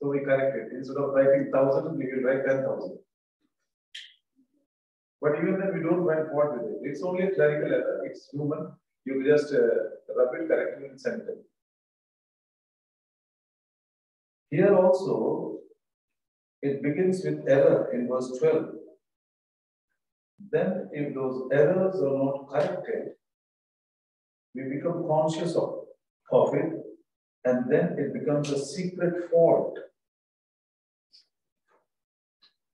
So we correct it. Instead of writing thousand, we will write ten thousand. But even then, we don't find fault with it. It's only a clerical error. It's human. You just uh, rub it, correct it, and send it. Here also, it begins with error in verse 12. Then, if those errors are not corrected, we become conscious of, of it, and then it becomes a secret fault.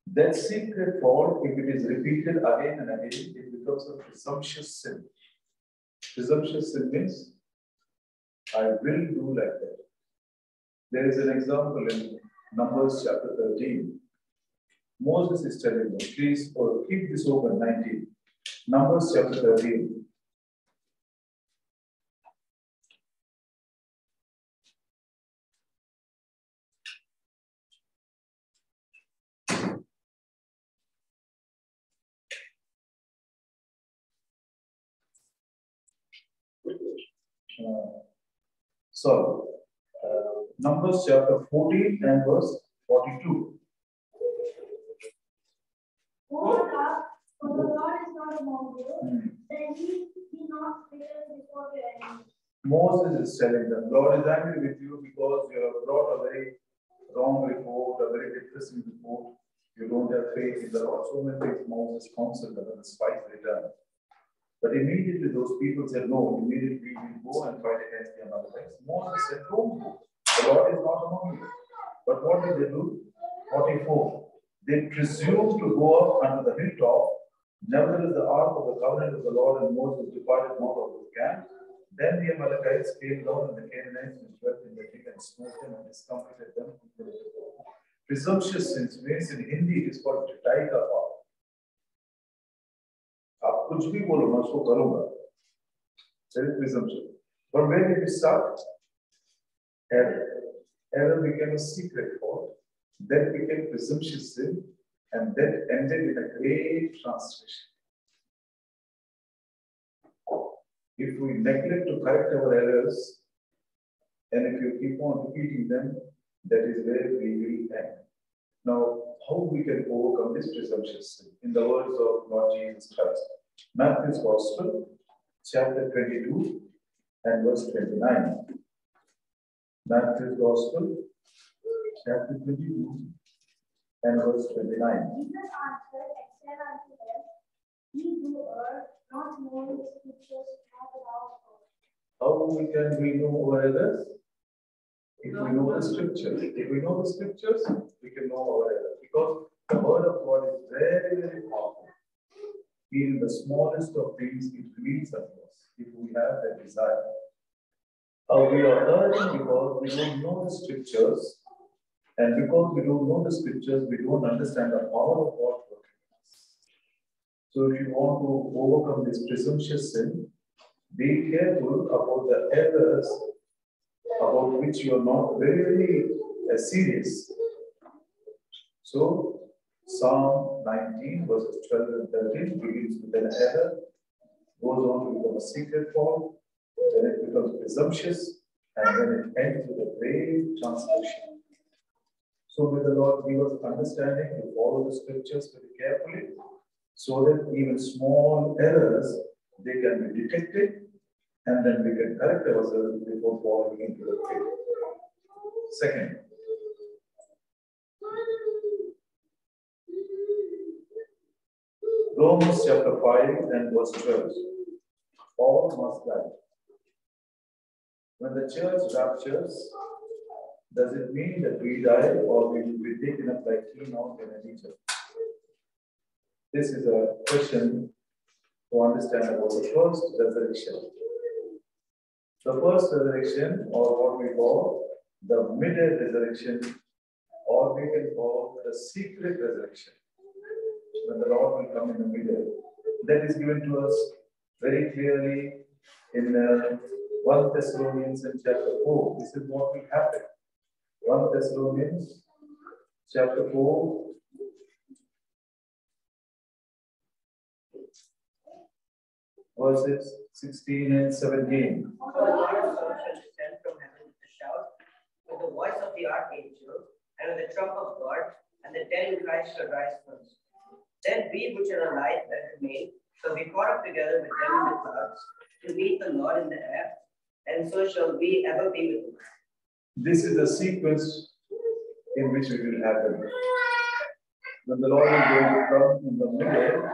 That secret fault, if it is repeated again and again, it becomes a presumptuous sin. Presumptuous sin means, I will do like that. There is an example in Numbers chapter 13. Moses is telling them, please or keep this open, 19. Numbers chapter 13. So, uh, Numbers chapter 14 and verse 42. O God, for the Lord is not among you, he be not stricken before your enemies. Moses is telling them, Lord is angry with you because you have brought a very wrong report, a very depressing report. You don't have faith in the Lord. So many things Moses counseled them and the spies returned. But immediately those people said, No, immediately we will go and fight against the Amalekites. Moses said, Don't go. The Lord is not among you. But what did they do? 44. They presumed to go up unto the hilltop. Nevertheless, the ark of the covenant of the Lord and Moses departed not of the camp. Then the Amalekites came down and the Canaanites and dwelt in the thick and smote them and discomfited them. Presumptuous in Hindi it is called Jataiga कुछ भी बोलो मैं उसको करूंगा That is presumption. But where did it start? Error. Error became a secret fault. Then became presumptuous sin, and then ended in a great transgression. If we neglect to correct our errors, and if you keep on repeating them, that is where we will end. Now, how we can overcome this presumptuous sin? In the words of Lord Jesus Christ, Matthew's Gospel, chapter 22 and verse 29. Matthew's Gospel, chapter 22 and verse 29. Jesus answered and said unto them, Ye do err, not knowing the scriptures nor the law. How we can we know our errors? If we know the scriptures. If we know the scriptures, we can know our errors. Because the word of God is very, very powerful. In the smallest of things, it reveals us if we have that desire. Uh, we are erring because we don't know the scriptures, and because we don't know the scriptures, we don't understand the power of God working in us. So, if you want to overcome this presumptuous sin, be careful about the errors about which you are not very, very uh, serious. So, Psalm 19, verses 12 and 13 begins with an error, goes on to become a secret fault, then it becomes presumptuous, and then it ends with a great transgression. So, may the Lord give us understanding to follow the scriptures very carefully, so that even small errors they can be detected, and then we can correct ourselves before falling into the pit. Second, Romans chapter 5 and verse 12. All must die. When the church raptures, does it mean that we die or we will be taken up like Enoch and Elijah? This is a question to understand about the first resurrection. The first resurrection, or what we call the mid resurrection, or we can call the secret resurrection, when the Lord will come in the middle. That is given to us very clearly in uh, 1 Thessalonians in chapter 4. This is what will happen. 1 Thessalonians chapter 4. Verses 16 and 17. For the Lord also shall descend from heaven with a shout, with the voice of the archangel, and with the trump of God, and the dead in Christ shall rise first. Then we which are alive and remain shall be caught up together with them in the clouds to meet the Lord in the air, and so shall we ever be with him. This is the sequence in which it will happen. When the Lord is going to come in the middle,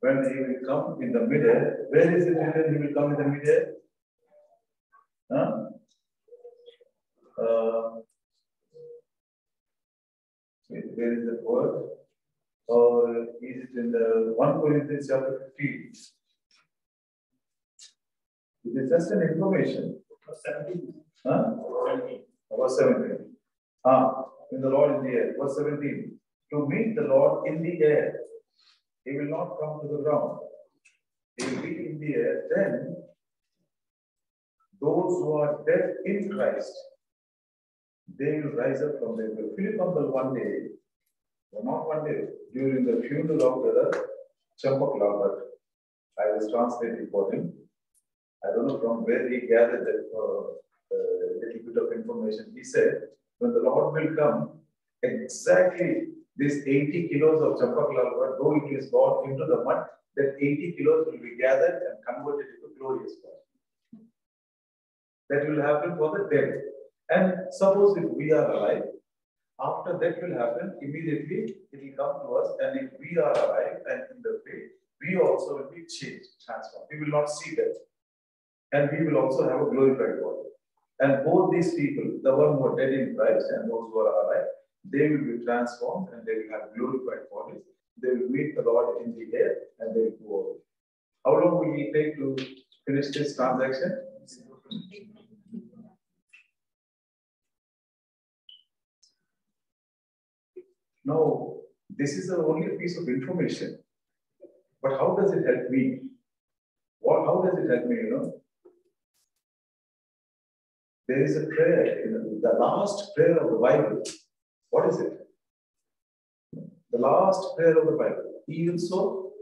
when he will come in the middle, where is it written he will come in the middle? Huh? Uh, where is the word? Or is it in the 1 Corinthians chapter 15? It is just an information. 17. Huh? 17. Verse 17. Ah, in the Lord in the air. Verse 17. To meet the Lord in the air. He will not come to the ground. He will be in the air. Then those who are dead in Christ, they will rise up from their. Philip uncle one day, well, not one day, during the funeral of the Champak Labat, I was translating for him. I don't know from where he gathered that uh, uh, little bit of information. He said, when the Lord will come, exactly this 80 kilos of Champak Labat, though it is gone into the mud, that 80 kilos will be gathered and converted into glorious gold. That will happen for the dead. And suppose if we are alive, after that will happen, immediately it will come to us, and if we are alive and in the faith, we also will be changed, transformed. We will not see that and we will also have a glorified body. And both these people, the one who are dead in Christ and those who are alive, they will be transformed and they will have glorified bodies. They will meet the Lord in the air and they will go over. How long will it take to finish this transaction? No, this is the only piece of information. But how does it help me? What, how does it help me, you know? There is a prayer, in the last prayer of the Bible. What is it? The last prayer of the Bible. Even so,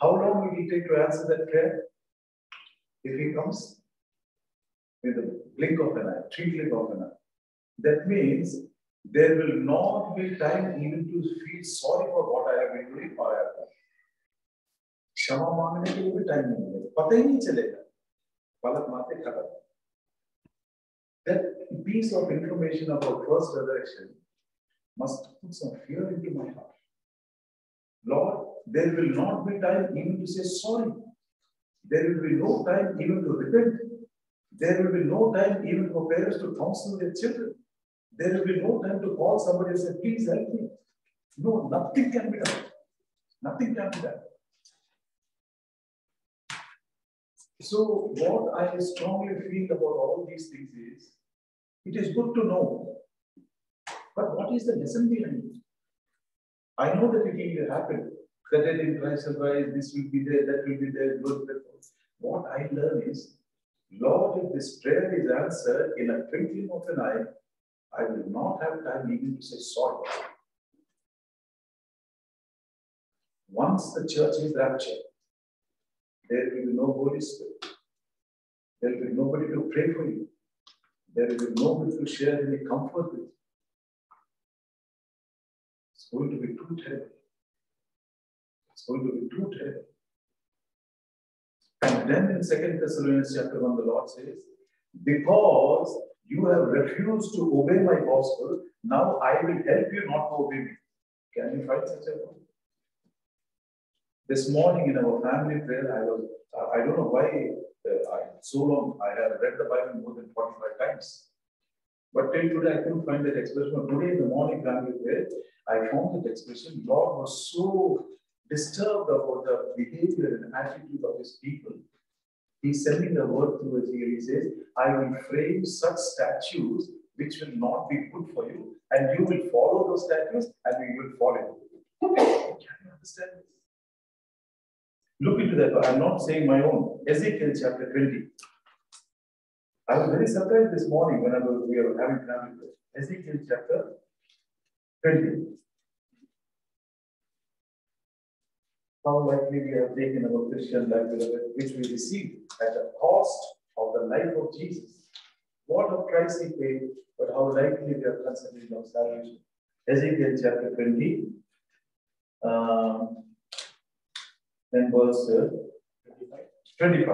how long will it take to answer that prayer? If he comes with a blink of an eye, twinkling of an eye. That means there will not be time even to feel sorry for what I have been doing or I have done. क्षमा मांगने के लिए भी time नहीं मिलेगा पता ही नहीं चलेगा पलक मारते खत्म that piece of information about first resurrection must put some fear into my heart. Lord, there will not be time even to say sorry. There will be no time even to repent. There will be no time even for parents to counsel their children. There will be no time to call somebody and say, please help me. No, nothing can be done. Nothing can be done. So, what I strongly feel about all these things is it is good to know. But what is the lesson behind it? I know that it will happen. That in Christ advice, this will be there, that will be there, good. What I learn is, Lord, if this prayer is answered in a twinkling of an eye, I will not have time even to say sorry. Once the church is raptured, there will be no Holy Spirit. There will be nobody to pray for you. There will be nobody to share any comfort with. It's going to be too terrible. It's going to be too terrible. And then in Second Thessalonians chapter 1, the Lord says, Because you have refused to obey my gospel, now I will help you not to obey me. Can you find such a one? This morning in our family prayer, I was, I don't know why uh, I, so long, I have read the Bible more than 45 times. But till today, I couldn't find that expression. But today in the morning family prayer, I found that expression. Lord was so disturbed about the behavior and attitude of his people. He's sending the word through Ezekiel. He says, I will frame such statutes which will not be good for you, and you will follow those statutes and you will follow. Can you understand this? Look into that. I'm not saying my own. Ezekiel chapter 20. I was very surprised this morning when I was, we were having family prayer. Ezekiel chapter 20. how likely we have taken our Christian life, which we received at the cost of the life of Jesus. What a price he paid, but how likely we are considering our salvation. Ezekiel chapter 20, um, and verse uh, 25.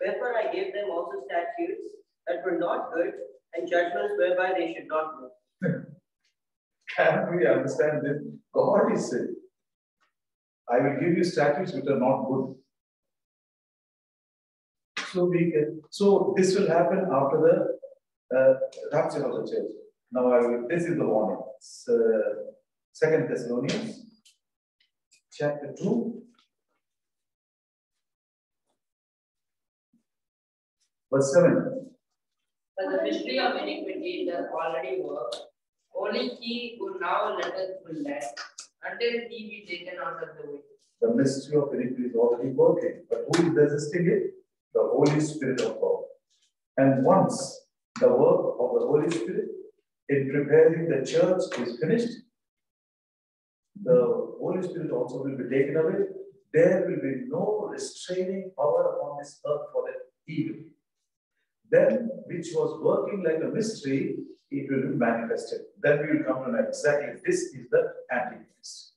Wherefore I gave them also statutes that were not good, and judgments whereby they should not live. Can we understand this? God is saying, I will give you statutes which are not good. So we can, so this will happen after the uh, rapture of the church. Now I will, this is the warning. Uh, Second Thessalonians, chapter two. Verse seven. But the mystery of iniquity does already work. Only he who now letteth will let, until he be taken out of the way. The mystery of iniquity is already working, but who is resisting it? The Holy Spirit of God. And once the work of the Holy Spirit in preparing the church is finished, the Holy Spirit also will be taken away. There will be no restraining power upon this earth for the evil. Then, which was working like a mystery, it will be manifested. Then we will come to know exactly this is the Antichrist.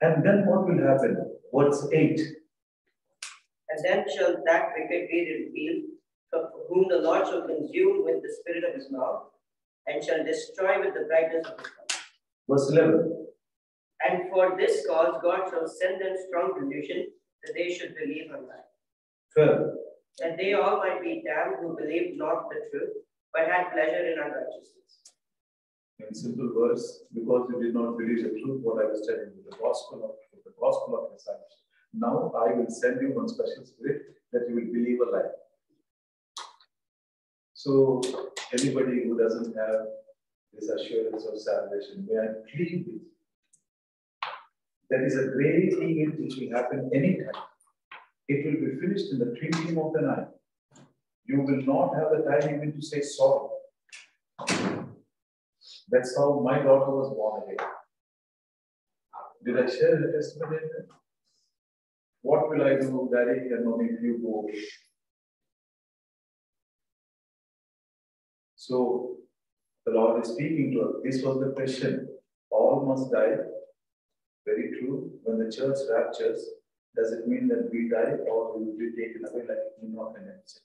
And then what will happen? Verse 8. And then shall that wicked be revealed, whom the Lord shall consume with the spirit of his mouth, and shall destroy with the brightness of his coming. Verse 11. And for this cause God shall send them strong delusion, that they should believe on that. 12. That they all might be damned who believed not the truth, but had pleasure in unrighteousness. In simple words, because you did not believe the truth, what I was telling you, the gospel of the gospel of your salvation. Now I will send you one special spirit that you will believe a lie. So anybody who doesn't have this assurance of salvation, may I plead with you. There is a great event which will happen anytime. It will be finished in the twinkling of the eye. You will not have the time even to say sorry. That's how my daughter was born again. Did I share the testimony? What will I do, Daddy, and mommy, if you go? So the Lord is speaking to us. This was the question. All must die. Very true. When the church raptures, does it mean that we die or we will be taken away like Enoch and Elijah?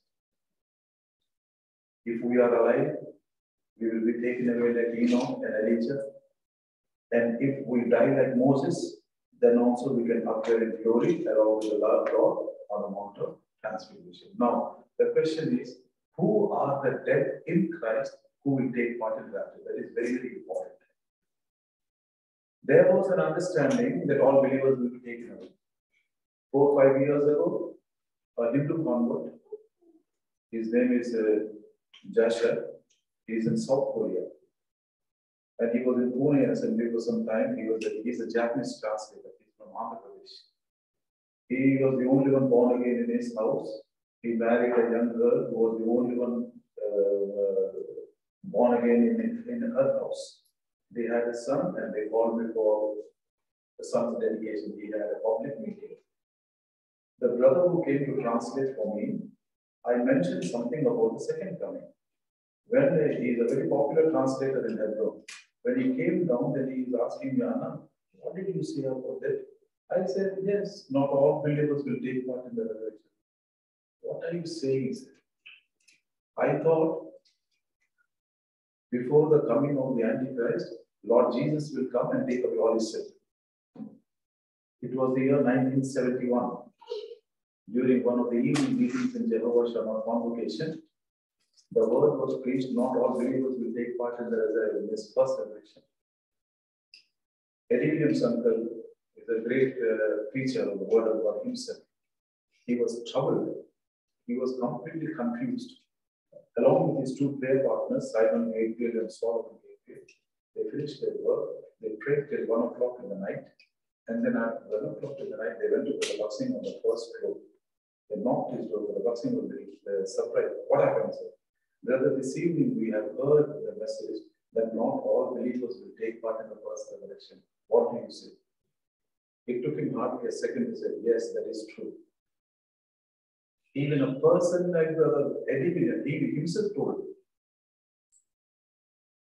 If we are alive, we will be taken away like Enoch and Elijah. And if we die like Moses, then also we can appear in glory along with the Lord God on the Mount of Transfiguration. Now, the question is, who are the dead in Christ who will take part in rapture? That is very, very important. There was an understanding that all believers will be taken away. Four, five years ago, a Hindu convert, his name is uh, Jasha, he is in South Korea. And he was in Pune assembly for some time. He was a, he's a Japanese translator. He's from Andhra Pradesh. He was the only one born again in his house. He married a young girl who was the only one uh, uh, born again in, in her house. They had a son and they called me for the son's dedication. He had a public meeting. The brother who came to translate for me, I mentioned something about the second coming. When uh, he is a very popular translator in Hebrew, when he came down, then he is asking me, Anna, what did you say about that? I said, yes, not all believers will take part in the resurrection. What are you saying? Sir? I thought before the coming of the Antichrist, Lord Jesus will come and take away all his sin. It was the year 1971. During one of the evening meetings in Jehovah Shammah convocation, the word was preached, not all believers take part in the resurrection, this first resurrection. Eddie uncle is a great uh, preacher of the word of God himself. He was troubled. He was completely confused. Along with his two prayer partners, Simon Gabriel and Solomon Gabriel, they finished their work. They prayed till one o'clock in the night. And then at one o'clock in the night, they went to the Bakht Singh on the first floor. They knocked his door, the Bakht Singh was very uh, surprised. What happened, sir? Brother, this evening we have heard message that not all believers will take part in the first resurrection. What do you say? It took him hardly a second to say, Yes, that is true. Even a person like Brother Eddie he himself told. me.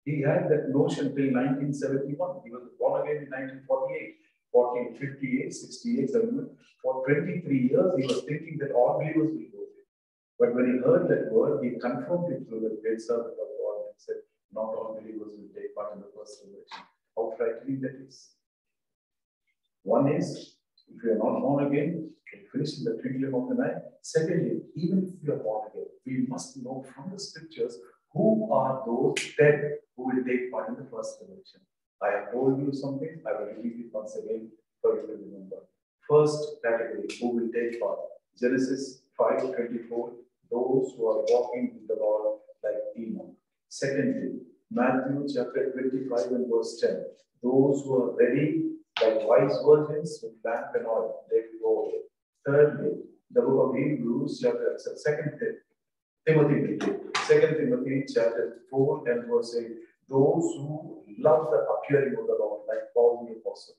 He had that notion till 1971. He was born again in 1948, 48, 58, 68, 71. For 23 years, he was thinking that all believers will go there. But when he heard that word, he confirmed it through the great servant of God and said, Not all believers will take part in the first resurrection. How frightening that is. One is, if you are not born again, you finish in the twinkling of an eye. Secondly, even if you are born again, we must know from the scriptures who are those dead who will take part in the first resurrection. I have told you something, I will repeat it once again for you to remember. First category, who will take part? Genesis 5 24, those who are walking with the Lord like Enoch. Secondly, Matthew chapter 25 and verse 10, those who are ready like wise virgins with lamp and oil, they will go. Thirdly, the book of Hebrews, chapter second Timothy, second Timothy, chapter 4 and verse 8, those who love the appearing of the Lord, like Paul the Apostle.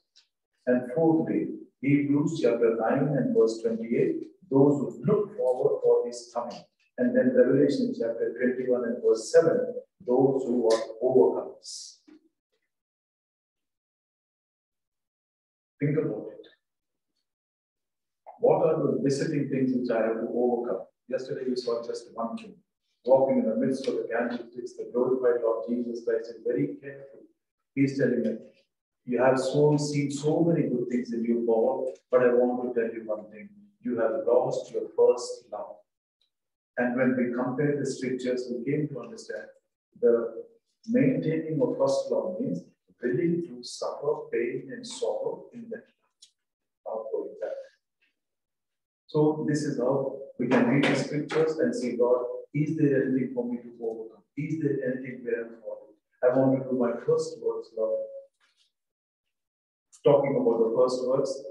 And fourthly, Hebrews chapter 9 and verse 28, those who look forward for his coming. And then Revelation chapter 21 and verse 7, those who are overcomers. Think about it. What are the visiting things which I have to overcome? Yesterday we saw just one thing. Walking in the midst of the candlesticks, the glorified Lord Jesus Christ is very careful. He's telling me, you have so seen so many good things in you, Paul, but I want to tell you one thing. You have lost your first love. And when we compare the scriptures, we came to understand the maintaining of first love means willing to suffer pain and sorrow in that outgoing that. So this is how we can read the scriptures and see God, is there anything for me to overcome? Is there anything where I'm falling? I want to do my first works, Lord. Talking about the first works,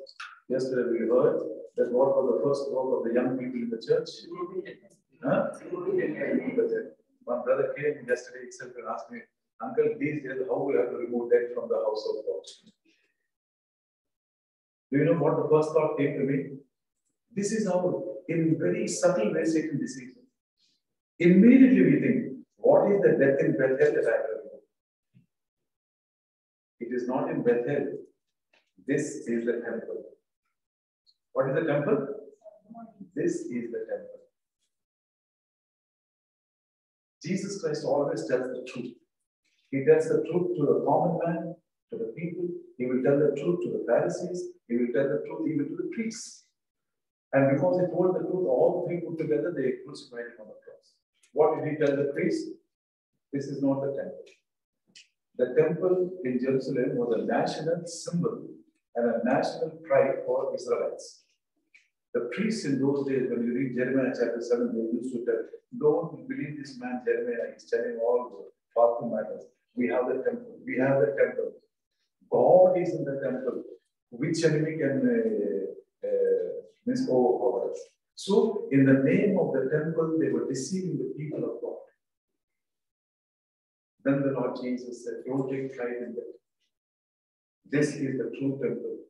yesterday we heard that what was the first work of the young people in the church? One brother came yesterday itself and asked me, Uncle, these days, how we have to remove that from the house of God? Do you know what the first thought came to me? This is how, in very subtle way, Satan deceives. Immediately we think, what is the death in Bethel that I have remove? It is not in Bethel. This is the temple. What is the temple? This is the temple. Jesus Christ always tells the truth. He tells the truth to the common man, to the people. He will tell the truth to the Pharisees. He will tell the truth even to the priests. And because he told the truth, all three put together, they crucified him on the cross. What did he tell the priests? This is not the temple. The temple in Jerusalem was a national symbol and a national pride for Israelites. The priests in those days, when you read Jeremiah chapter 7, they used to tell, don't believe this man Jeremiah, he's telling all the false matters. We have the temple, we have the temple. God is in the temple. Which enemy can uh, uh, misover us? So, in the name of the temple, they were deceiving the people of God. Then the Lord Jesus said, Don't take pride in that. This is the true temple.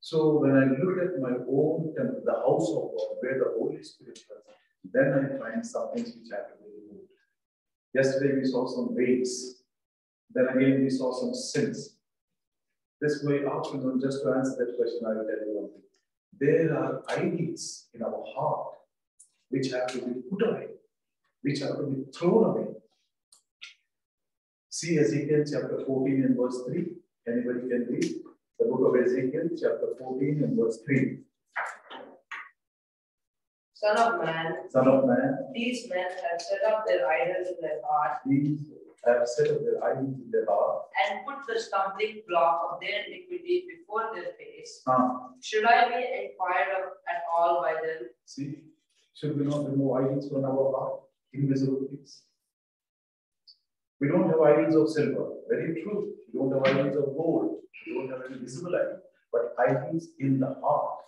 So when I look at my own temple, the house of God, where the Holy Spirit was, then I find some things which have to be removed. Yesterday we saw some weights. Then again we saw some sins. This way afternoon, just to answer that question, I will tell you one thing. There are idols in our heart which have to be put away, which have to be thrown away. See Ezekiel chapter 14 and verse 3. Anybody can read? The book of Ezekiel, chapter 14 and verse 3. Son of man, Son of man, these men have set up their idols in their heart these have set up their idols in their heart. and put the stumbling block of their iniquity before their face. Ah, Should I be inquired of at all by them? see, should we not remove idols from our heart? Invisible things. We don't have idols of silver. Very true. We don't have idols of gold. We don't have any visible idols, but idols in the heart.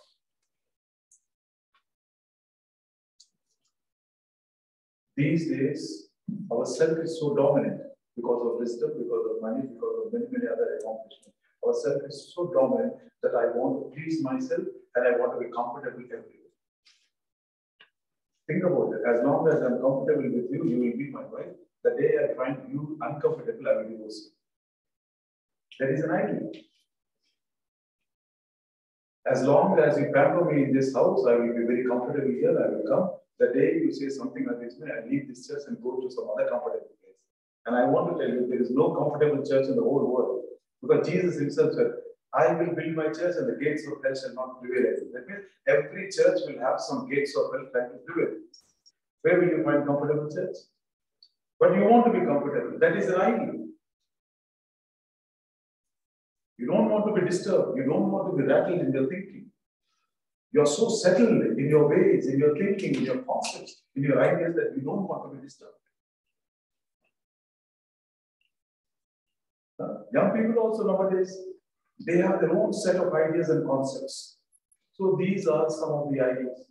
These days, our self is so dominant because of wisdom, because of money, because of many, many other accomplishments. Our self is so dominant that I want to please myself and I want to be comfortable everywhere. Think about it. As long as I'm comfortable with you, you will be my wife. The day I find you uncomfortable, I will divorce you. That is an idea. As long as you pamper me in this house, I will be very comfortable here. I will come. The day you say something like this, I leave this church and go to some other comfortable place. And I want to tell you, there is no comfortable church in the whole world. Because Jesus himself said, I will build my church and the gates of hell shall not prevail against. That means every church will have some gates of hell that will prevail. Where will you find comfortable church? But you want to be comfortable. That is an ideal. You don't want to be disturbed. You don't want to be rattled in your thinking. You are so settled in your ways, in your thinking, in your concepts, in your ideas that you don't want to be disturbed. Young people also nowadays, they have their own set of ideas and concepts. So these are some of the ideas.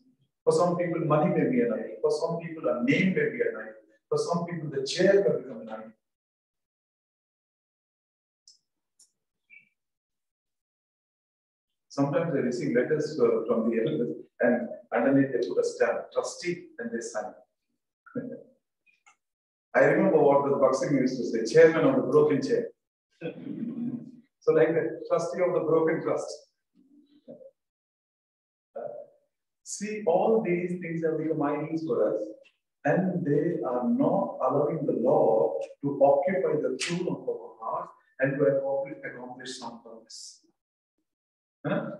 For some people, money may be an idea. For some people, a name may be an idea. For some people, the chair may become an idea. Sometimes I receive letters uh, from the elders and underneath they put a stamp, trustee, and they sign. I remember what the Bakht Singh used to say, chairman of the broken chair. so like the trustee of the broken trust. See, all these things have become idols for us, and they are not allowing the law to occupy the throne of our heart and to accomplish, some purpose. Huh?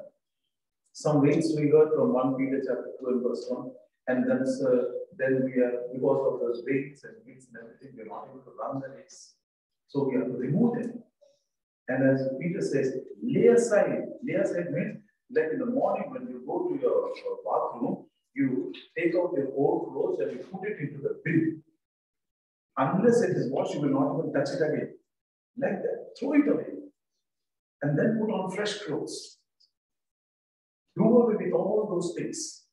Some rates we got from 1 Peter chapter 2 and verse 1, and then, uh, then we are, because of those weights and weights and everything, we are not able to run the race. So we have to remove them. And as Peter says, lay aside. Lay aside means like in the morning when you go to your, your bathroom, you take out your old clothes and you put it into the bin. Unless it is washed, you will not even touch it again. Like that, throw it away. And then put on fresh clothes. Do away with all those things.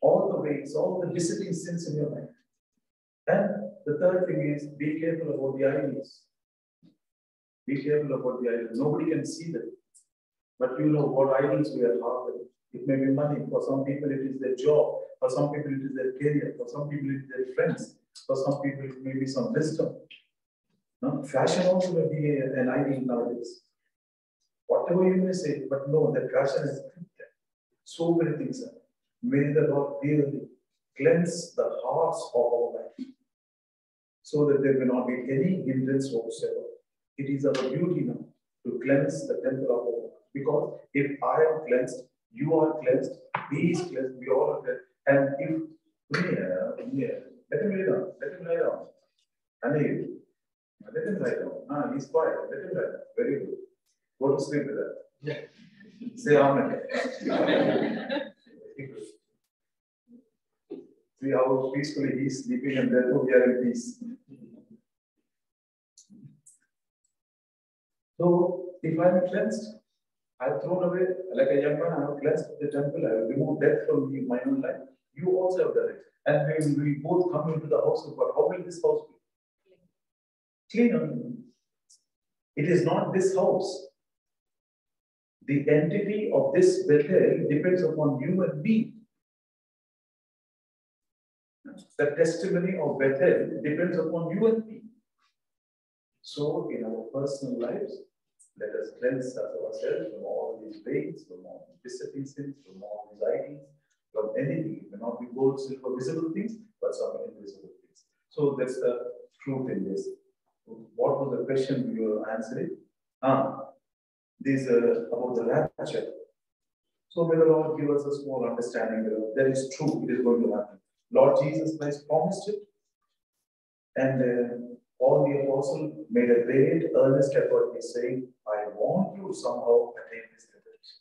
All the ways, all the besetting sins in your life. And the third thing is be careful about the idols. Be careful about the idols. Nobody can see them. But you know what idols we are harboring. It may be money. For some people, it is their job. For some people, it is their career. For some people, it is their friends. For some people, it may be some wisdom. No? Fashion also may be an idol nowadays. Whatever you may say, but no, that fashion is so many things. are. May the Lord really cleanse the hearts of our life so that there will not be any hindrance whatsoever. It is our duty now to cleanse the temple of our life. Because if I am cleansed, you are cleansed, he is cleansed, we all are cleansed. And if, yeah, yeah, let him lay down, let him lay down. And let him lie down. Ah, he's quiet, let him lie down. Very good. Go to sleep with that. Yeah. Say Amen. See how peacefully he's sleeping and therefore we are in peace. So if I am cleansed, I have thrown away, like a young man, I have cleansed the temple, I have removed death from my own life. You also have done it. And we, we both come into the house of God. How will this house be? Clean. It is not this house. The entity of this Bethel depends upon you and me. The testimony of Bethel depends upon you and me. So, in our personal lives, let us cleanse ourselves from all these veins, from all these besetting sins, from all these idols, from anything. It may not be gold, silver, visible things, but some invisible things. So that's the truth in this. What was the question you were answering? Ah, this uh, about the rapture. So may the Lord give us a small understanding that that is true, it is going to happen. Lord Jesus Christ promised it, and uh, all the apostles made a great earnest effort in saying, I want you somehow attain this liberation.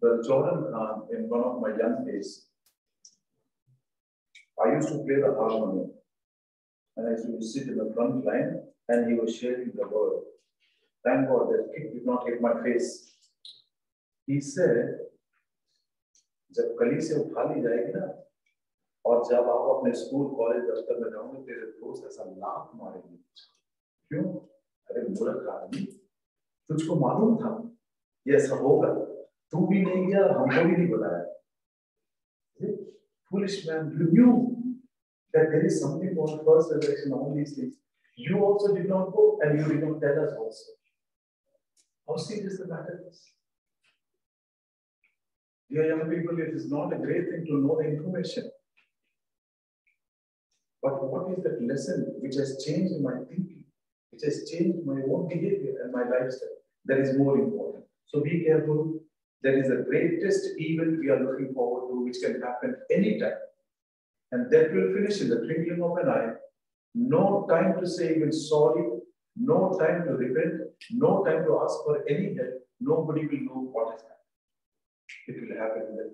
The Jordan Khan, in one of my young days, I used to play the harmonium, and I used to sit in the front line, and he was sharing the word. Thank God that kick did not hit my face. He said, जब कली से उठा ली जाएगी ना और जब आप अपने स्कूल कॉलेज दफ्तर में जाओगे तेरे दोस्त ऐसा लाख मारेंगे क्यों अरे मूर्ख आदमी तुझको मालूम था ये ऐसा होगा तू भी नहीं गया हमको भी नहीं बताया foolish man you knew that there is something called first resurrection all these things you also did not go and you did not tell us also how serious the matter is Dear young people, it is not a great thing to know the information. Is that lesson which has changed my thinking, which has changed my own behavior and my lifestyle? That is more important. So be careful. There is the greatest event we are looking forward to, which can happen anytime. And that will finish in the twinkling of an eye. No time to say even sorry, no time to repent, no time to ask for any help. Nobody will know what has happened it will happen that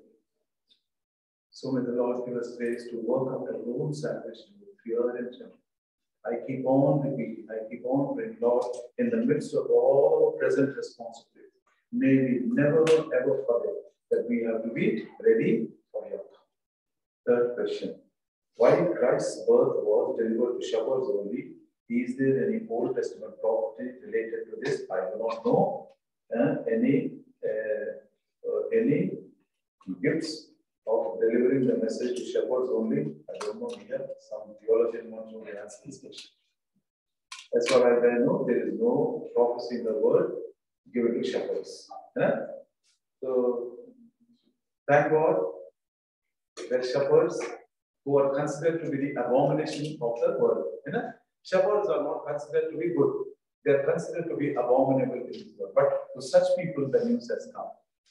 So may the Lord give us grace to work out our own salvation and. I keep on repeating, I keep on praying, Lord, in the midst of all present responsibilities, may we never ever forget that we have to be ready for your come. Third question. Why Christ's birth was delivered to shepherds only? Is there any Old Testament prophecy related to this? I do not know. Uh, any uh, uh, any gifts delivering the message to shepherds only? I don't know here. Some theologian wants to answer this question. As far as I know, there is no prophecy in the world given to shepherds. Huh? So, thank God that shepherds who are considered to be the abomination of the world. Shepherds are not considered to be good. They are considered to be abominable in this world. But to such people, the news has come.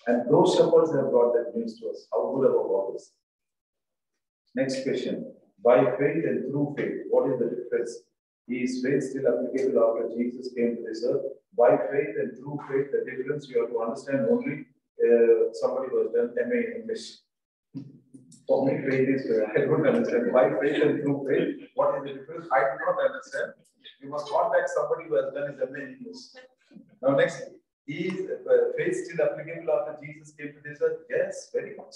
And those shepherds have brought that news to us. How good our God is. Next question. By faith and through faith, what is the difference? Is faith still applicable after Jesus came to this earth? By faith and through faith, the difference you have to understand only uh, somebody who has done MA in English. For me, faith is, uh, I don't understand. By faith and through faith, what is the difference? I do not understand. You must contact somebody who has done his MA in English. Now, next, is uh, faith still applicable after Jesus came to this earth? Yes, very much.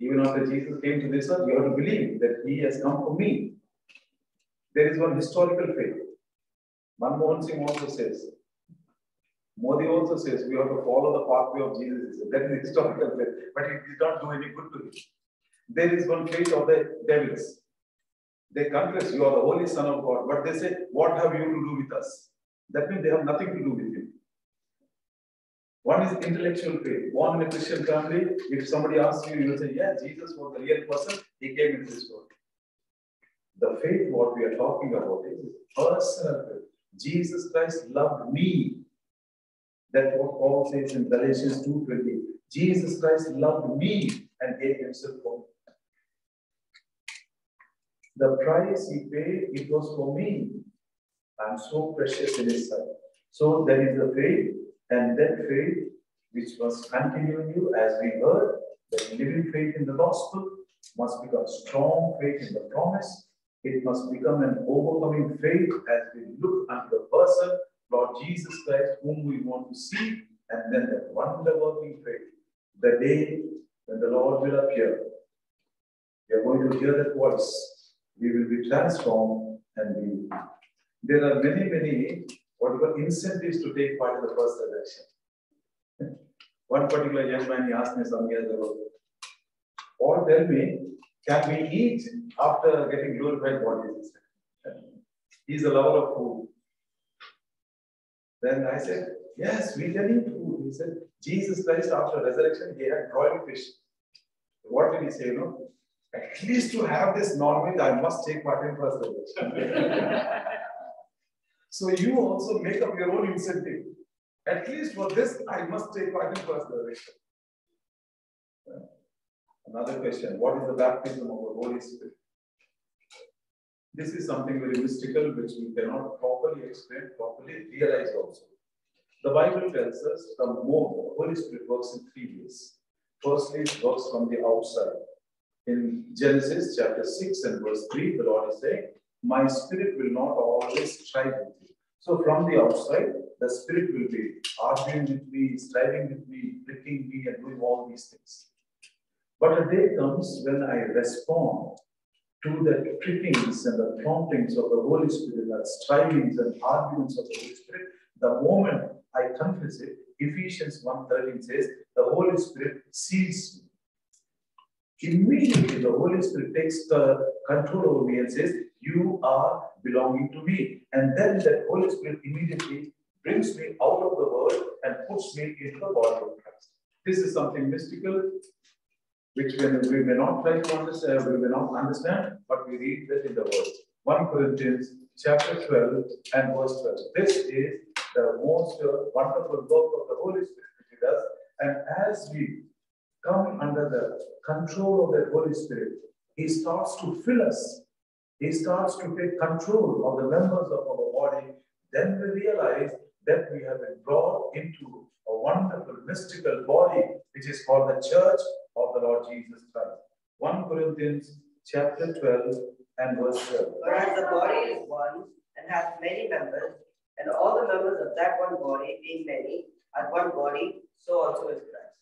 Even after Jesus came to this earth, you have to believe that he has come for me. There is one historical faith. Manmohan Singh also says, Modi also says we have to follow the pathway of Jesus. That is historical faith, but it did not do any good to him. There is one faith of the devils. They confess you are the Holy Son of God, but they say, What have you to do with us? That means they have nothing to do with him. One is intellectual faith. Born in a Christian family, if somebody asks you, you will say, Yeah, Jesus was the real person, he came into this world. The faith, what we are talking about, is personal faith. Jesus Christ loved me. That's what Paul says in Galatians 2:20. Jesus Christ loved me and gave himself for me. The price he paid, it was for me. I'm so precious in his sight. So there is a faith, and that faith which must continue in you as we heard, that living faith in the gospel must become strong faith in the promise. It must become an overcoming faith as we look unto the person, Lord Jesus Christ, whom we want to see, and then the wonder working faith, the day when the Lord will appear. We are going to hear that voice. We will be transformed and we there are many, many whatever incentives to take part in the first election. One particular young man he asked me some years ago, or tell me, can we eat after getting glorified bodies? He's a lover of food. Then I said, Yes, we can eat food. He said, Jesus Christ, after resurrection, he had broiled fish. What did he say? You know, at least to have this knowledge, I must take part in first resurrection. so you also make up your own incentive. At least for this, I must take part in first resurrection. Another question What is the baptism of the Holy Spirit? This is something very mystical which we cannot properly explain, properly realize also. The Bible tells us the more the Holy Spirit works in three ways. Firstly, it works from the outside. In Genesis chapter 6 and verse 3, the Lord is saying, My spirit will not always strive with you. So from the outside, the spirit will be arguing with me, striving with me, pricking me, and doing all these things. But a day comes when I respond to the trickings and the promptings of the Holy Spirit, the strivings and arguments of the Holy Spirit, the moment I confess it, Ephesians 1.13 says, the Holy Spirit seals me. Immediately, the Holy Spirit takes the control over me and says, You are belonging to me. And then that Holy Spirit immediately brings me out of the world and puts me into the body of Christ. This is something mystical, which we, may not try to understand, we may not understand, but we read that in the word. 1 Corinthians chapter 12 and verse 12. This is the most wonderful work of the Holy Spirit which he does. And as we come under the control of the Holy Spirit, he starts to fill us. He starts to take control of the members of our body. Then we realize that we have been brought into a wonderful mystical body, which is called the church of the Lord Jesus Christ. 1 Corinthians chapter 12 and verse 12. Whereas the body is one and has many members, and all the members of that one body, being many, are one body, so also is Christ.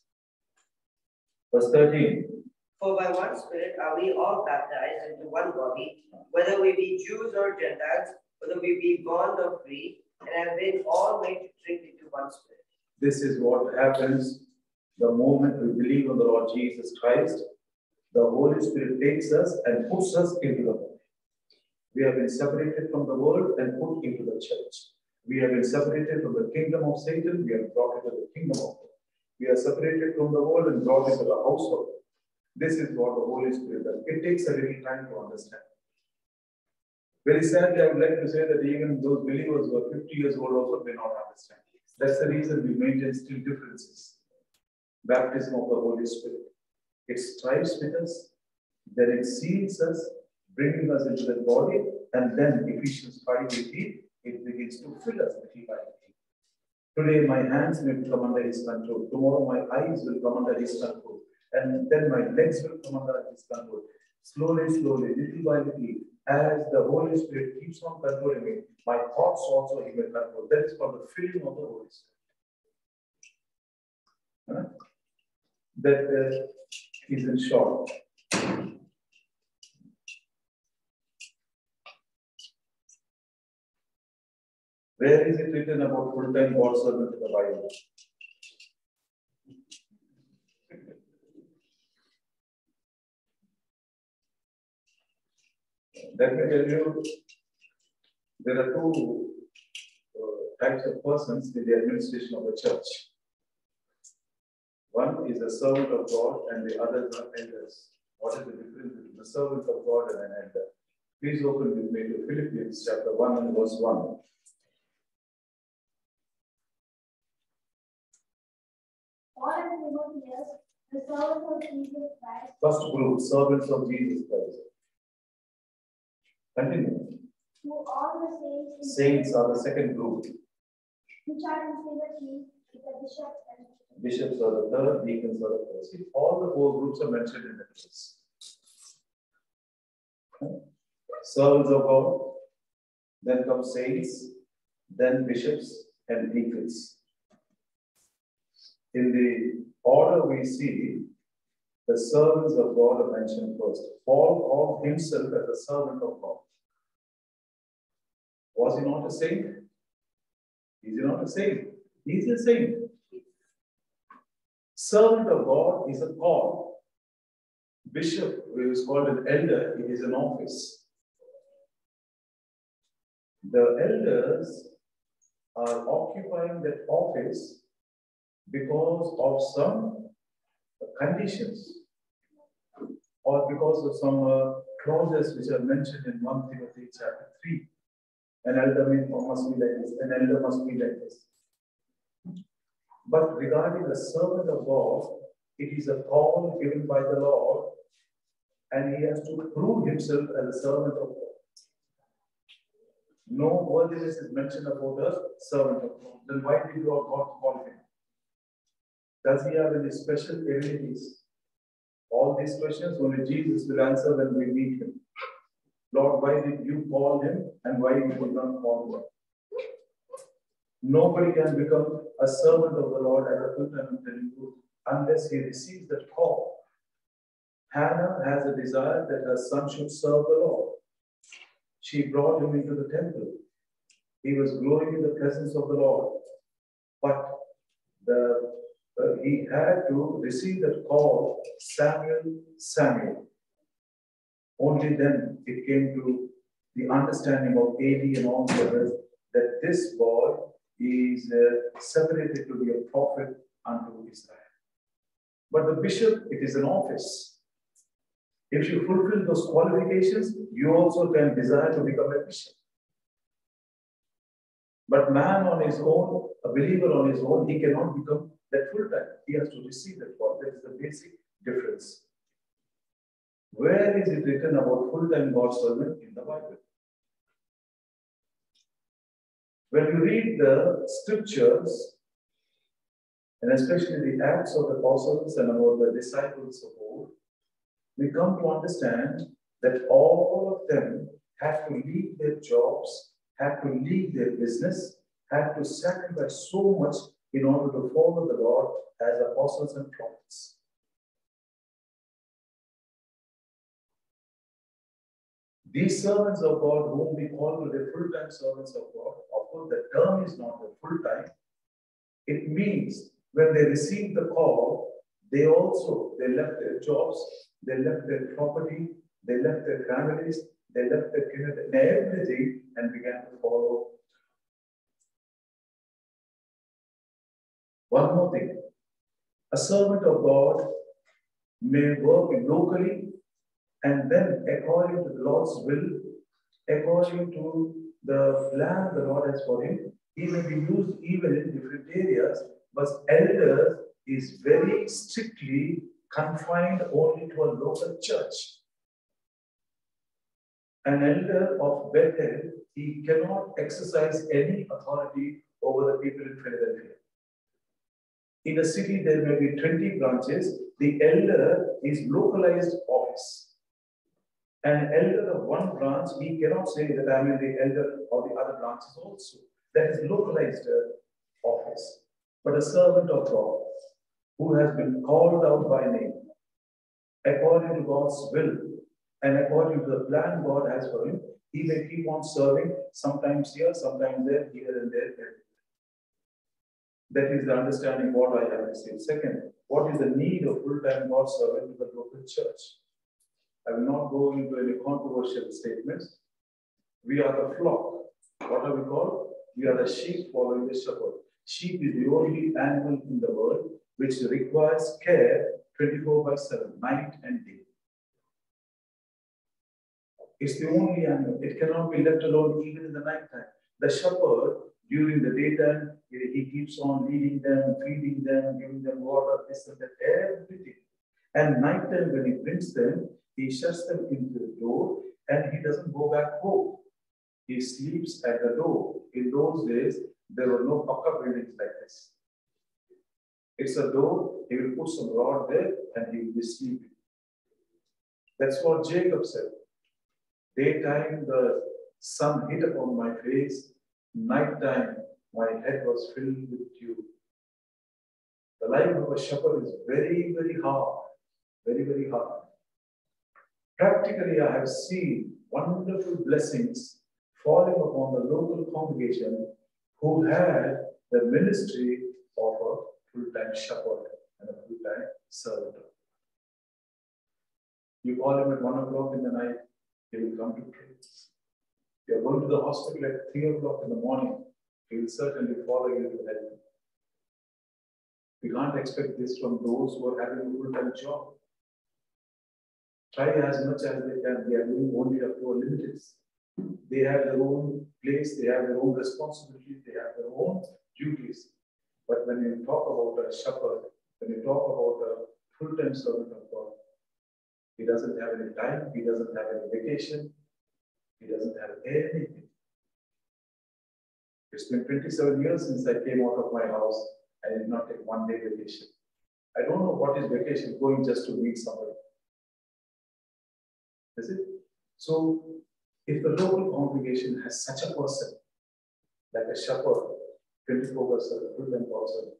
Verse 13. For by one Spirit are we all baptized into one body, whether we be Jews or Gentiles, whether we be bond or free, and have been all made to drink into one Spirit. This is what happens the moment we believe on the Lord Jesus Christ. The Holy Spirit takes us and puts us into the body. We have been separated from the world and put into the church. We have been separated from the kingdom of Satan. We are brought into the kingdom of God. We are separated from the world and brought into the house of God. This is what the Holy Spirit does. It takes a little time to understand. Very sadly, I would like to say that even those believers who are 50 years old also may not understand. That's the reason we maintain still differences. Baptism of the Holy Spirit. It strives with us, then it seals us, bringing us into the body, and then Ephesians 5:18, it begins to fill us little by little. Today, my hands will come under his control. Tomorrow, my eyes will come under his control. And then my legs will come under his control. Slowly, slowly, little by little, as the Holy Spirit keeps on controlling me, my thoughts also he will control. That is called the filling of the Holy Spirit. Huh? That uh, is in short. Where is it written about full-time God servant in the Bible? Let me tell you, there are two uh, types of persons in the administration of the church. One is a servant of God and the others are elders. What is the difference between a servant of God and an elder? Please open with me to Philippians chapter 1 and verse 1. Paul and Timotheus, the servants of Jesus Christ, First group, servants of Jesus Christ. Continue. to all the saints in Saints are the second group. which are in Timothy, with the bishops and Bishops are the third, deacons are the fourth. All the four groups are mentioned in the verse. Servants of God, then come saints, then bishops and deacons. In the order we see, the servants of God are mentioned first. Paul called himself as a servant of God. Was he not a saint? Is he not a saint? He is a saint. Servant of God is a call. Bishop, is called an elder, it is an office. The elders are occupying that office because of some conditions or because of some uh, clauses which are mentioned in 1 Timothy chapter 3. An elder must be like this, an elder must be like this. But regarding the servant of God, it is a call given by the Lord, and he has to prove himself as a servant of God. No worthiness is mentioned about a servant of God. Then why did God call him? Does he have any special abilities? All these questions only Jesus will answer when we meet him. Lord, why did you call him and why you did not call him? Nobody can become a servant of the Lord as a full-time you unless he receives that call. Hannah has a desire that her son should serve the Lord. She brought him into the temple. He was growing in the presence of the Lord. But the, uh, he had to receive that call, Samuel, Samuel. Only then it came to the understanding of AD and all the others that this boy is uh, separated to be a prophet unto Israel. But the bishop, it is an office. If you fulfill those qualifications, you also can desire to become a bishop. But man on his own, a believer on his own, he cannot become that full time. He has to receive that God. That is the basic difference. Where is it written about full time God servant in the Bible? When you read the scriptures, and especially the Acts of the Apostles and about the disciples of old, we come to understand that all of them have to leave their jobs, have to leave their business, have to sacrifice so much in order to follow the Lord as apostles and prophets. These servants of God, whom we call the full-time servants of God, of course, the term is not a full-time. It means when they received the call, they also they left their jobs, they left their property, they left their families, they left their community, everything, and began to follow. One more thing. A servant of God may work locally and then according to the Lord's will, according to the plan the Lord has for him, he may be used even in different areas, but elder is very strictly confined only to a local church. An elder of Bethel, he cannot exercise any authority over the people in Philadelphia. In a city, there may be 20 branches. The elder is localized office. An elder of one branch, we cannot say that I am the elder of the other branches also. That is localized uh, office. But a servant of God who has been called out by name, according to God's will and according to the plan God has for him, he may keep on serving, sometimes here, sometimes there, here and there. there. That is the understanding what I have to say. Second, what is the need of full-time God servant to the local church? I will not go into any controversial statements. We are the flock. What are we called? We are the sheep following the shepherd. Sheep is the only animal in the world which requires care 24 by 7, night and day. It's the only animal. It cannot be left alone even in the night time. The shepherd, during the daytime, he keeps on leading them, feeding them, giving them water, this and that, everything. And night time, when he brings them, he shuts them into the door and he doesn't go back home. He sleeps at the door. In those days, there were no pucker buildings like this. It's a door, he will put some rod there and he will be sleeping. That's what Jacob said. Daytime, the sun hit upon my face. Nighttime, my head was filled with dew. The life of a shepherd is very, very hard. Very, very hard. Practically, I have seen wonderful blessings falling upon the local congregation who had the ministry of a full-time shepherd and a full-time servant. You call him at one o'clock in the night, he will come to pray. You are going to the hospital at three o'clock in the morning, he will certainly follow you to heaven. We can't expect this from those who are having a full-time job. Try as much as they can. They are doing only up to a limit. They have their own place, they have their own responsibilities, they have their own duties. But when you talk about a shepherd, when you talk about a full-time servant of God, he doesn't have any time, he doesn't have any vacation, he doesn't have anything. It's been 27 years since I came out of my house. I did not take one day vacation. I don't know what is vacation, going just to meet somebody. Is it? So, if the local congregation has such a person, like a shepherd, 24 by 7, full-time person,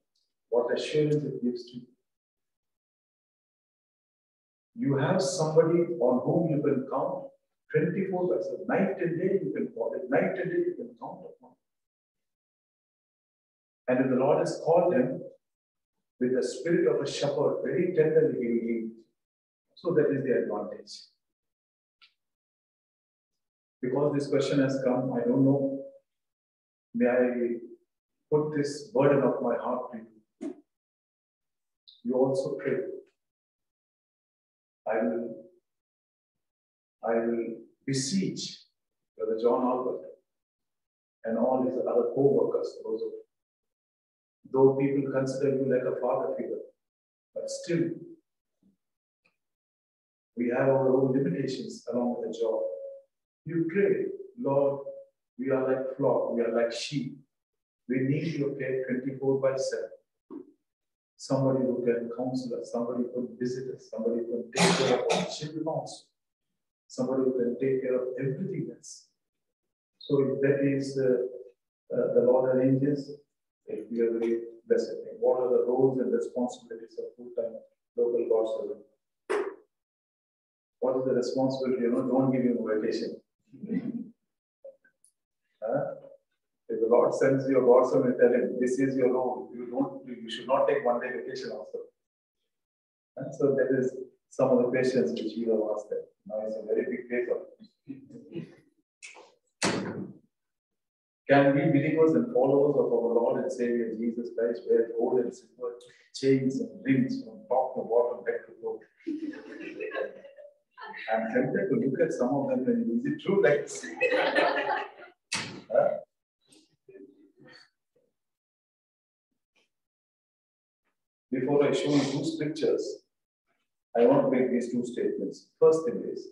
what assurance it gives to you. You have somebody on whom you can count 24 by 7. Night and day you can call it. Night and day you can count upon. And if the Lord has called him with the spirit of a shepherd, very tenderly he will. So that is the advantage. Because this question has come, I don't know. May I put this burden of my heart to you? You also pray. I will, I will beseech Brother John Albert and all his other co-workers, those of, though people consider you like a father figure, but still we have our own limitations along with the job. You pray, Lord, we are like flock, we are like sheep. We need your care 24 by 7. Somebody who can counsel us, somebody who can visit us, somebody who can take care of our children also, somebody who can take care of everything else. So if that is uh, uh, the Lord arranges, it will be a very blessed thing. What are the roles and responsibilities of full-time local God servant? What is the responsibility? You know, don't give him a vacation. Huh? If the Lord sends you a God servant, tell him, this is your role. You don't, you should not take one day vacation also. And so that is some of the questions which we have asked them. Now it's a very big paper. Can we believers and followers of our Lord and Savior Jesus Christ wear gold and silver chains and rings from top to bottom, head to toe? I'm tempted to look at some of them and is it true like? Before I show you two scriptures, I want to make these two statements. First thing is,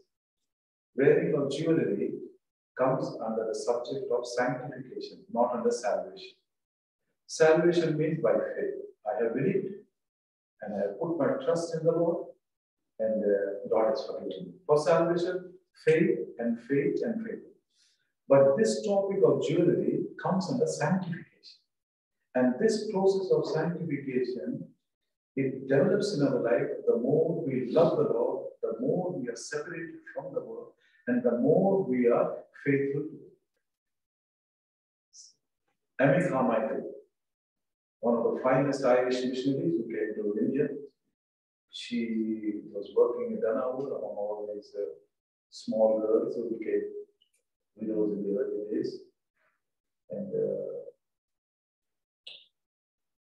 wearing of jewelry comes under the subject of sanctification, not under salvation. Salvation means by faith. I have believed and I have put my trust in the Lord, and uh, God has forgiven me. For salvation, faith and faith and faith. But this topic of jewelry comes under sanctification. And this process of sanctification, it develops in our life the more we love the Lord, the more we are separated from the world, and the more we are faithful to. Amy Carmichael, one of the finest Irish missionaries who came to India, she was working in Dohnavur among all these uh, small girls who became widows in the early days. And uh,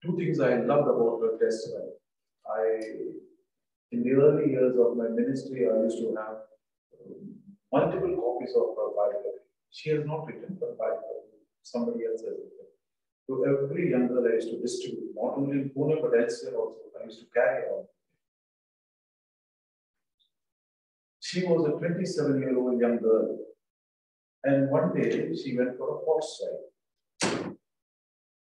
two things I loved about her testimony. I, in the early years of my ministry, I used to have um, multiple copies of her Bible. She has not written the Bible, somebody else has written. To every young girl, I used to distribute, not only in Pune, but elsewhere also. I used to carry on. She was a 27 year old young girl. And one day she went for a horse ride.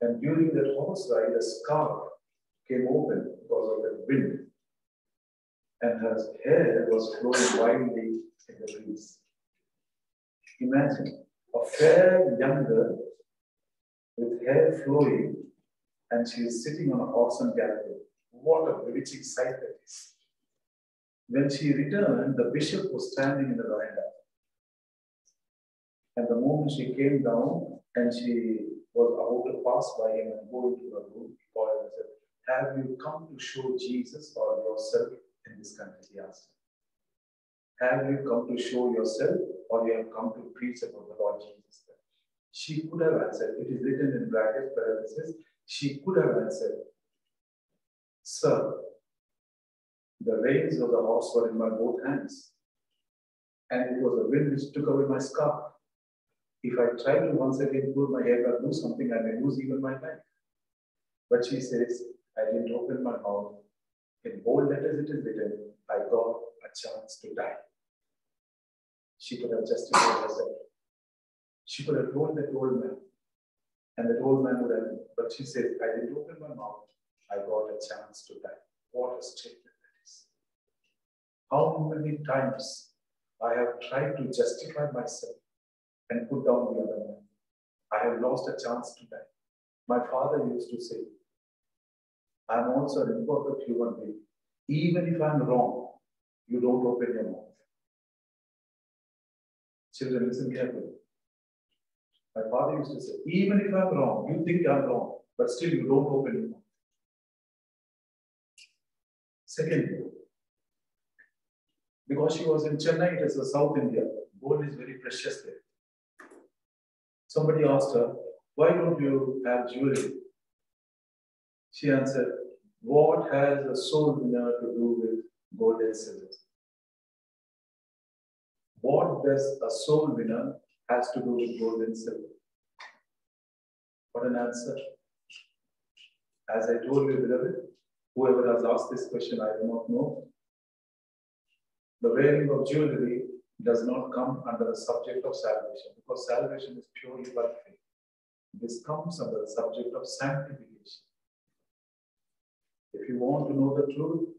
And during that horse ride, a scarf came open because of the wind. And her hair was flowing wildly in the breeze. Imagine a fair young girl with hair flowing and she is sitting on a horse and galloping. What a bewitching sight that is. When she returned, the bishop was standing in the veranda. And the moment she came down and she was about to pass by him and go into the room, he called and said, Have you come to show Jesus or yourself in this country? He asked. Have you come to show yourself or you have come to preach about the Lord Jesus? She could have answered, it is written in brackets, parentheses, she could have answered, Sir, the reins of the horse were in my both hands, and it was the wind which took away my scarf. If I try to once again pull my hair or do something, I may lose even my life. But she says, I didn't open my mouth. In bold letters it is written, I got a chance to die. She could have justified herself. She could have told that old man, and that old man would have, but she said, I didn't open my mouth, I got a chance to die. What a statement. How many times I have tried to justify myself and put down the other man. I have lost a chance to die. My father used to say, I'm also an imperfect human being. Even if I'm wrong, you don't open your mouth. Children, listen carefully. My father used to say, even if I'm wrong, you think I'm wrong, but still you don't open your mouth. Secondly, because she was in Chennai, it is a South India. Gold is very precious there. Somebody asked her, why don't you have jewelry? She answered, what has a soul winner to do with gold and silver? What does a soul winner has to do with gold and silver? What an answer. As I told you, beloved, whoever has asked this question, I do not know. The wearing of jewelry does not come under the subject of salvation because salvation is purely by faith. This comes under the subject of sanctification. If you want to know the truth,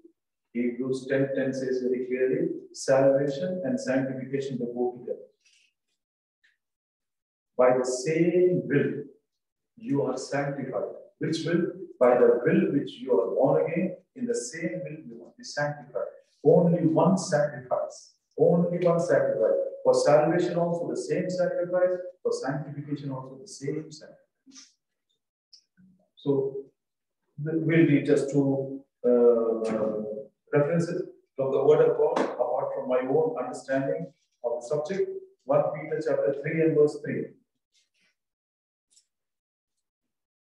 Hebrews 10 10 says very clearly salvation and sanctification they go together. By the same will, you are sanctified. Which will? By the will which you are born again, in the same will you must be sanctified. Only one sacrifice. Only one sacrifice. For salvation, also the same sacrifice. For sanctification, also the same sacrifice. So, we'll read just two uh, references from the Word of God, apart from my own understanding of the subject. 1 Peter chapter 3 and verse 3.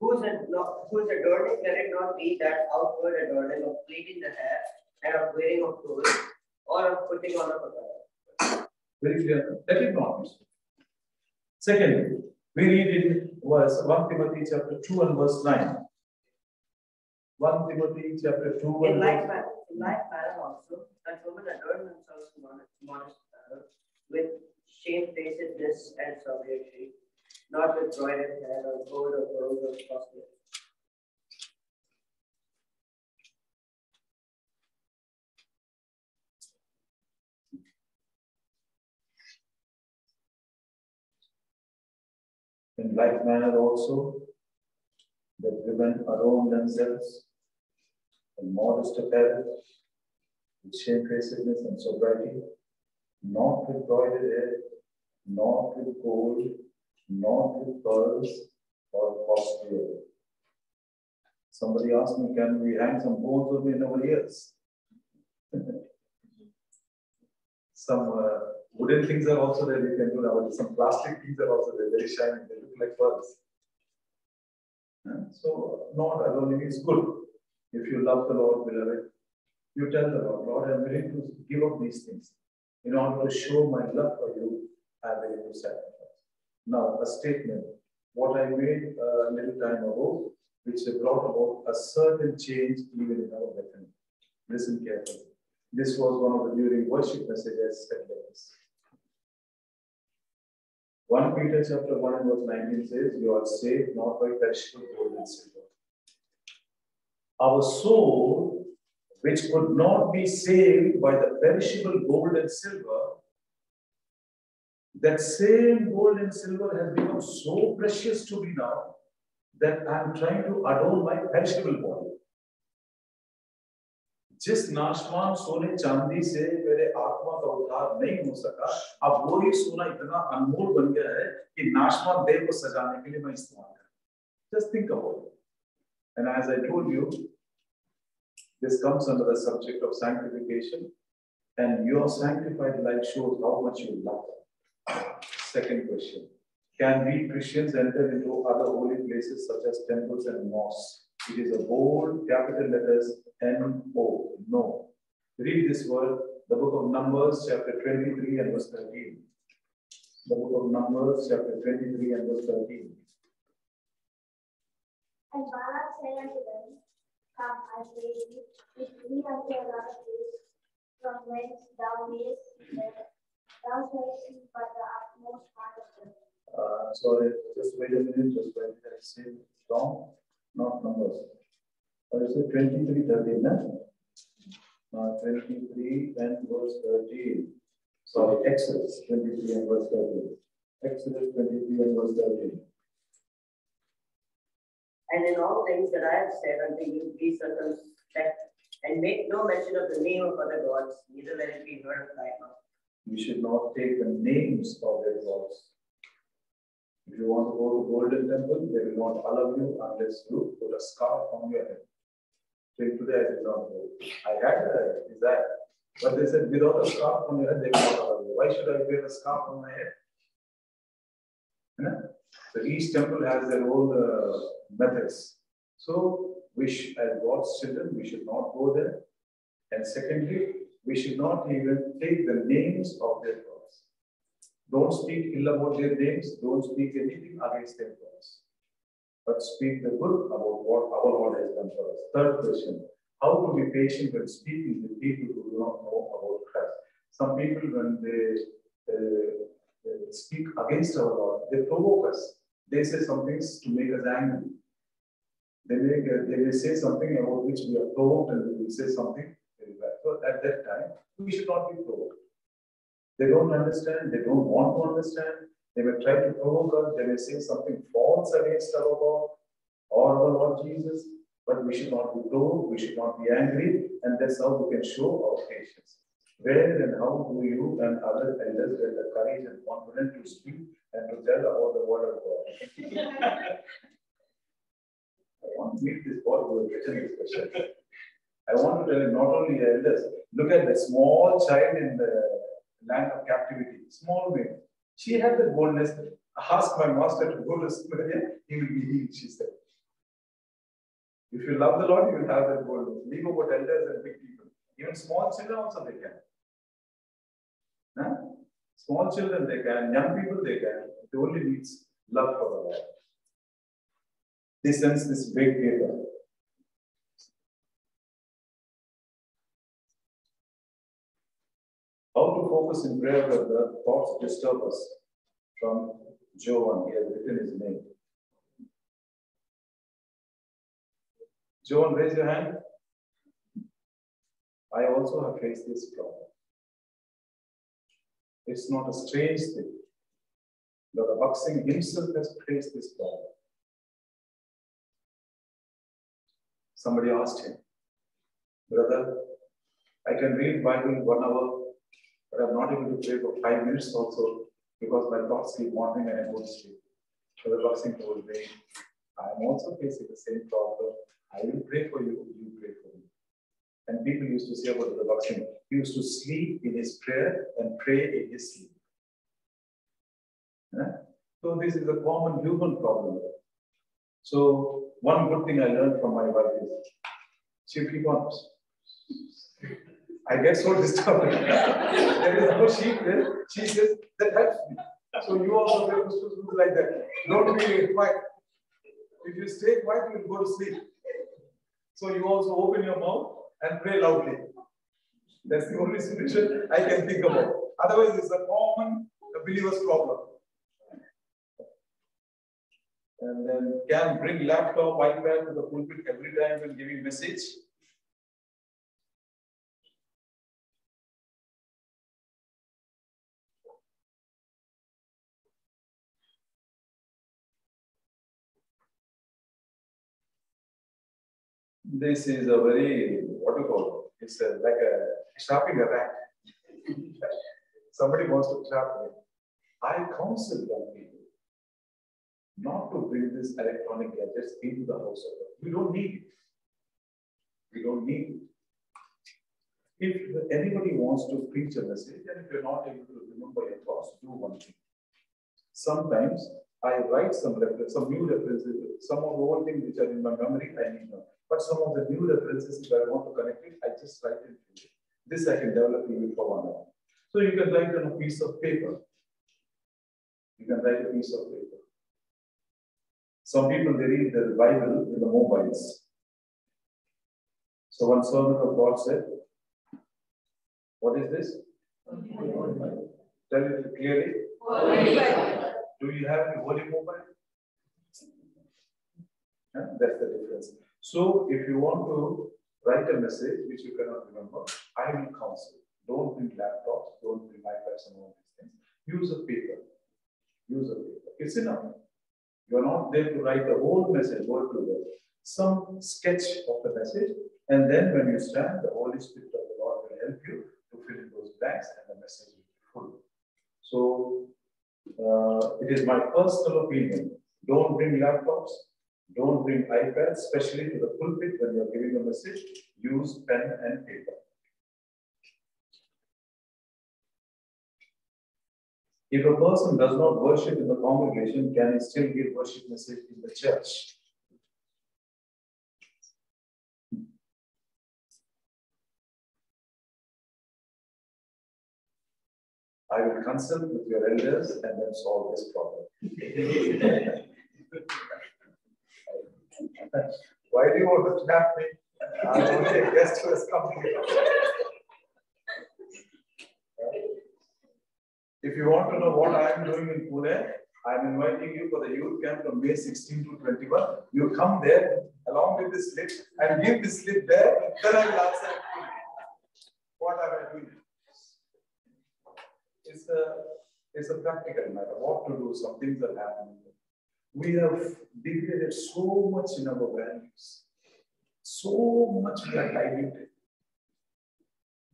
Whose, ad- whose adorning let it not be that outward adorning of plaiting the hair and of wearing of clothes or of putting on of attire. Very clear. That is not. Secondly, we read in verse 1 Timothy chapter 2 and verse 9. 1 Timothy chapter 2 In and like verse in like manner also, that women adorn themselves in modest, apparel, with shamefacedness and sobriety, not with broidered hair or gold or gold or costly. In like manner also, that women adorn themselves in modest apparel, with shamefacedness and sobriety, not with broidered hair, not with gold, not with pearls or costly. Somebody asked me, can we hang some bones of in our ears? some uh, wooden things are also there, you can do now. Some plastic things are also there, very shiny, they look like pearls. So, not adorning is good. If you love the Lord, beloved, you tell the Lord, Lord, I'm willing to give up these things. In order to show my love for you, I'm willing to sacrifice. Now, a statement. What I made a little time ago, which brought about a certain change even in our Bethany. Listen carefully. This was one of the during worship messages said like this. 1 Peter chapter 1 and verse 19 says, You are saved not by perishable gold and silver. Our soul, which could not be saved by the perishable gold and silver, that same gold and silver has become so precious to me now that I'm trying to adorn my perishable body. जिस नाशवान सोने चांदी से मेरे आत्मा का उद्धार नहीं हो सका अब वो ही सोना इतना अनमोल बन गया है कि नाशवान देह को सजाने के लिए मैं इस्तेमाल कर just think about and as I told you this comes under the subject of sanctification and your sanctified life shows how much you love second question can we christians enter into other holy places such as temples and mosques it is a bold capital letters N-O, no. Read this word, the book of Numbers, chapter 23 and verse 13. The book of Numbers, chapter 23 and verse 13. And Balak said unto them, Come, I pray thee, with me unto another place, from whence thou mayest. Thou shalt see but the utmost part of them. Uh, sorry, just wait a minute, just wait. I say wrong, not Numbers. It? 23, 13, no? Uh, 23 and verse 13. Sorry, Exodus 23 and verse 13. Exodus 23 and verse 13. And in all things that I have said unto you, be circumspect And make no mention of the name of other gods, neither let it be heard of thy mouth. You should not take the names of their gods. If you want to go to Golden Temple, they will not allow you unless you put a scarf on your head. Till today, I not go. I had a desire, but they said without a scarf on your head, they will not you. Why should I wear a scarf on my head? Yeah? So each temple has their own uh, methods. So, wish as God's children, we should not go there. And secondly, we should not even take the names of their gods. Don't speak ill about their names, don't speak anything against their gods. But speak the good about what our Lord has done for us. Third question How to be patient when speaking with people who do not know about Christ? Some people, when they uh, speak against our Lord, they provoke us. They say some things to make us angry. They may, they may say something about which we are provoked and we will say something very bad. So at that time, we should not be provoked. They don't understand, they don't want to understand. They may try to provoke us, they may say something false against our God or our Lord Jesus, but we should not be provoked, we should not be angry, and that's how we can show our patience. Where and how do you and other elders get the courage and confidence to speak and to tell about the word of God? I want to meet this boy who has written this question. I want to tell you, not only elders, look at the small child in the land of captivity, small baby. She had the boldness, to ask my master to go to Samaria, he will be healed, she said. If you love the Lord, you will have that boldness. Leave about elders and big people. Even small children also they can. Huh? Small children they can, young people they can. It only needs love for the Lord. They sends this big paper. In prayer that the thoughts disturb us from Joan. He has written his name. Joan, raise your hand. I also have faced this problem. It's not a strange thing. Brother Bakht Singh himself has faced this problem. Somebody asked him, Brother, I can read Bible one hour, but I'm not able to pray for five minutes also because my thoughts keep wandering and I go to sleep. the Bakht Singh told me, I'm also facing the same problem. I will pray for you, you pray for me. And people used to say about the Bakht Singh, he used to sleep in his prayer and pray in his sleep. Yeah? So this is a common human problem. So one good thing I learned from my wife is she keep on. I get so disturbed. there is no she prays. She says that helps me. So you also have to do like that. Don't be quiet. If you stay quiet, you will go to sleep. So you also open your mouth and pray loudly. That's the only solution I can think about. Otherwise, it's a common believer's problem. And then can bring laptop, iPad to the pulpit every time when giving message. This is a very, what do you call it? It's a, like a trapping a rat. Somebody wants to me. I counsel young people not to bring this electronic gadgets into the house. We don't need it. We don't need it. If anybody wants to preach a message, and if you're not able to remember your thoughts, do one thing. Sometimes I write some some new references, some of the old things which are in my memory, I need now. Some of the new references, if I want to connect it, I just write it. This I can develop even for one hour. So you can write on a piece of paper. You can write a piece of paper. Some people they read the Bible in the mobiles. So one servant of God said, What is this? Tell it clearly. Do you have the holy mobile? Yeah, that's the difference. So if you want to write a message which you cannot remember, I will counsel. Don't bring laptops, don't bring iPads and all these things. Use a paper. Use a paper. It's enough. You are not there to write the whole message word to word. Some sketch of the message And then when you stand, the Holy Spirit of the Lord will help you to fill in those blanks and the message will be full. So uh, it is my personal opinion. Don't bring laptops, don't bring iPads, especially to the pulpit when you're giving a message. Use pen and paper. If a person does not worship in the congregation, can he still give worship message in the church? I will consult with your elders and then solve this problem. Why do you want to tap me? I'm who has come here. If you want to know what I am doing in Pune, I'm inviting you for the youth camp from May 16 to 21. You come there along with this slip and give this slip there, then I will answer what am I doing. It's a, it's a practical matter, what to do, some things are happening. We have degraded so much in our values, so much we are diluted,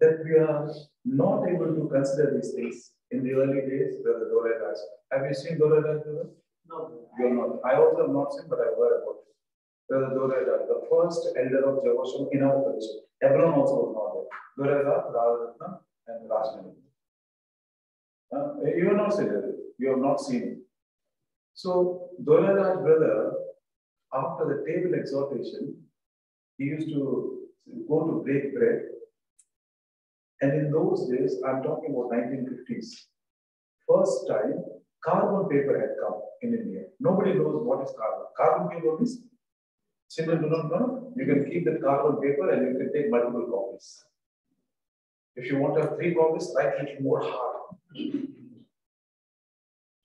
that we are not able to consider these things. In the early days, Brother Dore Raj. Have you seen Dore Raj. No. You're not. I also have not seen, but I've heard about it. Brother Dore Raj, the first elder of Jehovah Shammah in our tradition. Everyone also was not there. Dore Raj, Radharatna, and Rajnani. Uh, you have not seen it. You have not seen it. So, Dore Raj, brother, after the table exhortation, he used to go to break bread and in those days, I'm talking about 1950s, first time carbon paper had come in India. Nobody knows what is carbon. Carbon paper is, children do not know, you can keep that carbon paper and you can take multiple copies. If you want to have three copies, write little more hard.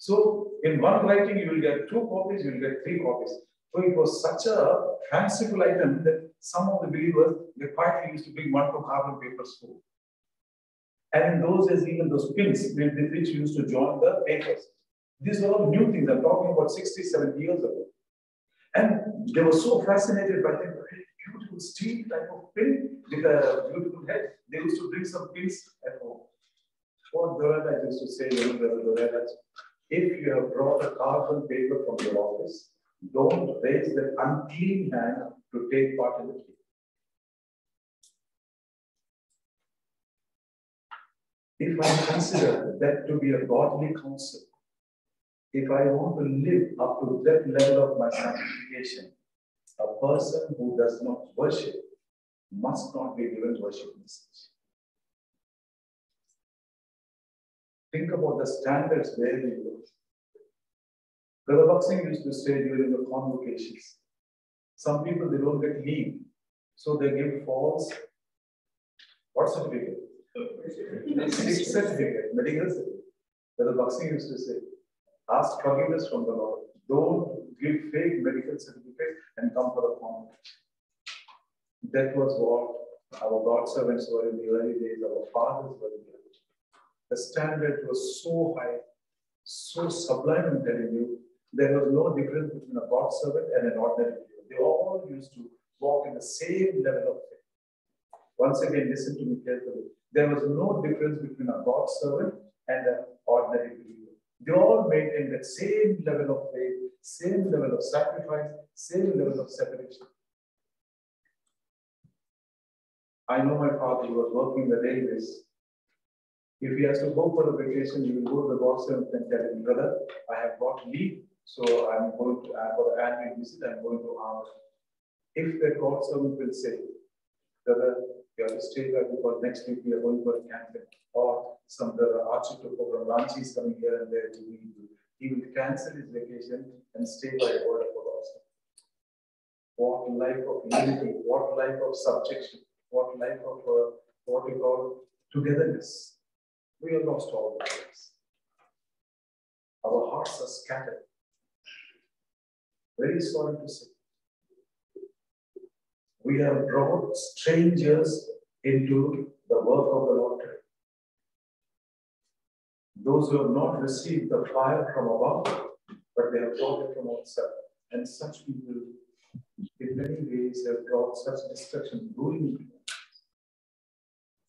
So in one writing, you will get two copies, you will get three copies. So it was such a fanciful item that some of the believers, they quietly used to bring one to carbon paper school. And in those days, even those pins with which you used to join the papers. These are all new things. I'm talking about 60, 70 years ago. And they were so fascinated by the beautiful steel type of pin with a beautiful head. They used to bring some pins at home. Dore Raj used to say, you know, if you have brought a carbon paper from your office, don't raise that unclean hand to take part in the cake. if I consider that to be a godly counsel, if I want to live up to that level of my sanctification, a person who does not worship must not be given worship message. Think about the standards where we go. Brother Bakht Singh used to say during the convocations, some people they don't get leave, so they give false what certificate? Sixth certificate, medical certificate. But the Bakht Singh used to say, ask forgiveness from the Lord. Don't give fake medical certificate and come for the convocation. That was what our God servants were in the early days, our fathers were in the. The standard was so high, so sublime, I'm telling you, there was no difference between a God servant and an ordinary believer. They all used to walk in the same level of faith. Once again, listen to me carefully. There was no difference between a God servant and an ordinary believer. They all maintained that same level of faith, same level of sacrifice, same level of separation. I know my father, was working the railways. If he has to go for a vacation, he will go to the boss and tell him, brother, I have got leave, so I'm going to, uh, for the annual visit, I'm going to Ahmed. If the God servant will say, brother, you have to stay there because next week we are going for a camping or some the architect program, Ranchi is coming here and there to meet you. He will cancel his vacation and stay by a word of God. What life of unity, what life of subjection, what life of uh, what we call togetherness. We have lost all the things. Our hearts are scattered. Very sorry to say we have brought strangers into the work of the Lord. Those who have not received the fire from above, but they have brought it from outside. And such people in many ways have brought such destruction, ruin.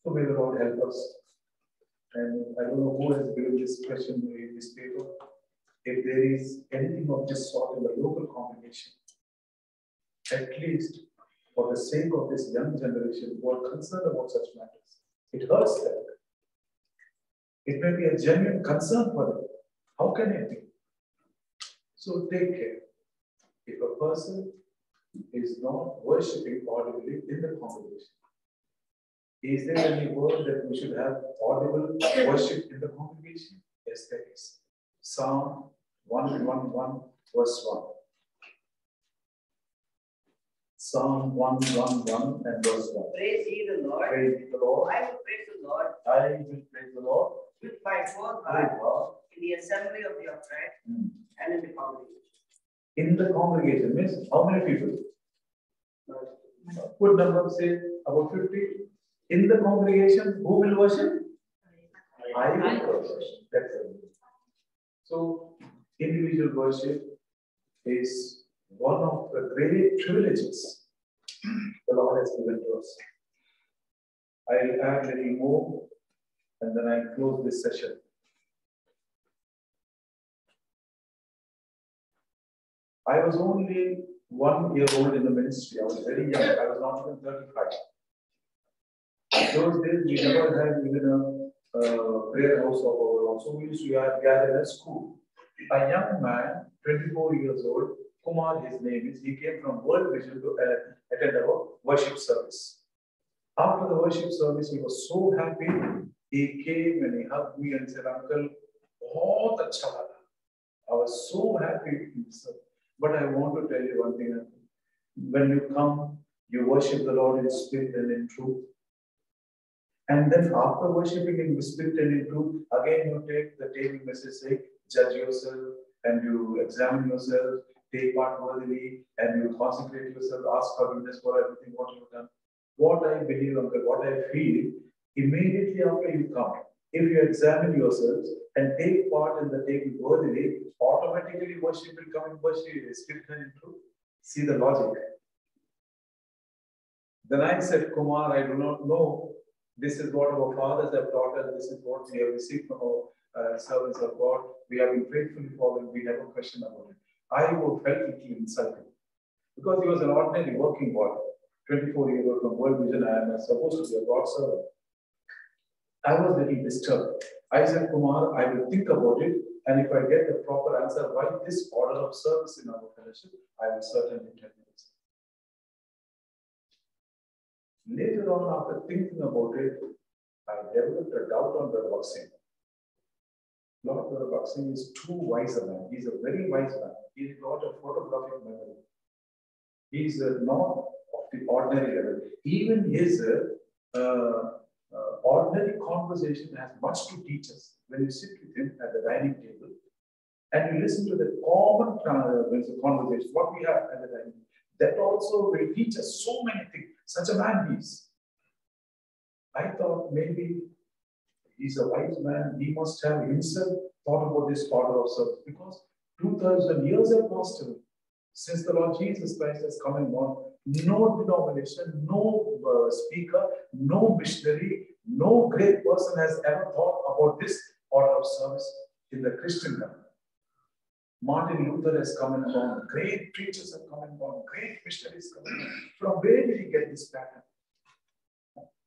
So may the Lord help us. And I don't know who has given this question in this paper. If there is anything of this sort in the local congregation, at least for the sake of this young generation who are concerned about such matters, it hurts them. It may be a genuine concern for them. How can it be? So take care. If a person is not worshipping audibly in the congregation, is there any word that we should have audible worship in the congregation? Yes, there is. Psalm 111, verse 1. Psalm 111 and verse 1. Praise ye the Lord. Praise the Lord. I will praise the Lord I will praise the Lord. with my whole heart in the assembly of the upright Hmm. and in the congregation. In the congregation means how many people? Good number, say about 50. In the congregation, who will worship? I will worship. That's it. So, individual worship is one of the great privileges the Lord has given to us. I'll add a little more and then I close this session. I was only one year old in the ministry. I was very young. I was not even 35. Those days, we never had even a uh, prayer house of our own. So we used to have- gather at school. A young man, 24 years old, Kumar, his name is, he came from World Vision to uh, attend our worship service. After the worship service, he was so happy. He came and he hugged me and said, Uncle, बहुत अच्छा लगा. I was so happy. sir. But I want to tell you one thing. Uncle. When you come, you worship the Lord in spirit and in truth. And then after worshiping in spirit and in truth, again you take the table message, say, judge yourself and you examine yourself, take part worthily, and you consecrate yourself, ask forgiveness for everything what you've done. What I believe, uncle, what I feel, immediately after you come, if you examine yourselves and take part in the table worthily, automatically worship will come in worship, and in truth. See the logic. Then I said, Kumar, I do not know. This is what our fathers have taught us. This is what we have received from our uh, servants of God. We have been faithfully following. We never question about it. I felt little insulted because he was an ordinary working boy, 24 years old from World Vision, and was supposed to be a God servant. I was very disturbed. I said, Kumar, I will think about it, and if I get the proper answer why this order of service in our fellowship, I will certainly tell you. Later on, after thinking about it, I developed a doubt on the Bakht Singh. Lord Brother Bakht Singh is too wise a man. He's a very wise man. He's got a photographic memory. He's uh, not of the ordinary level. Even his uh, uh, uh, ordinary conversation has much to teach us. When you sit with him at the dining table and you listen to the common uh, conversation, what we have at the dining table, that also will teach us so many things. Such a man he. I thought maybe he's a wise man. He must have himself thought about this order of service because 2000 years have passed away since the Lord Jesus Christ has come and gone. No denomination, no uh, speaker, no missionary, no great person has ever thought about this order of service in the Christian community. Martin Luther has come and gone, great preachers have come and gone, great missionaries come and gone. From where did he get this pattern?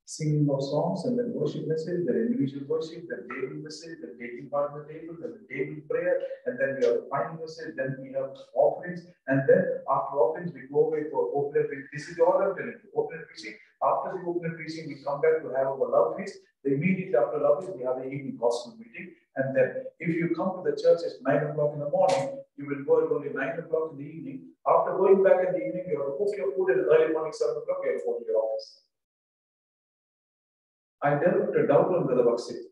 Singing of songs and then worship message, then individual worship, then table message, then taking part of the table, then the table prayer, and then we have the final message, then we have offerings, and then after offerings, we go away for open preaching. This is all I'm telling you, open preaching. After the open preaching, we come back to have our love feast. Immediately after love feast, we have the evening gospel meeting. And then if you come to the church at 9 o'clock in the morning, you will go at only 9 o'clock in the evening. After going back in the evening, you have to cook your food the early morning, 7 o'clock, you have to go to your office. I developed a doubt on Brother Bakht Singh.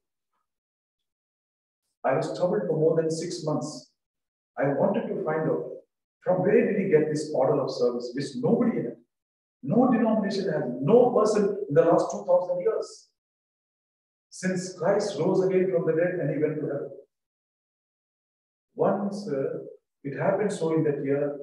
I was troubled for more than six months. I wanted to find out from where did he get this order of service, which nobody had. No denomination has, no person in the last 2000 years. Since Christ rose again from the dead and he went to heaven. Once uh, it happened so in that year,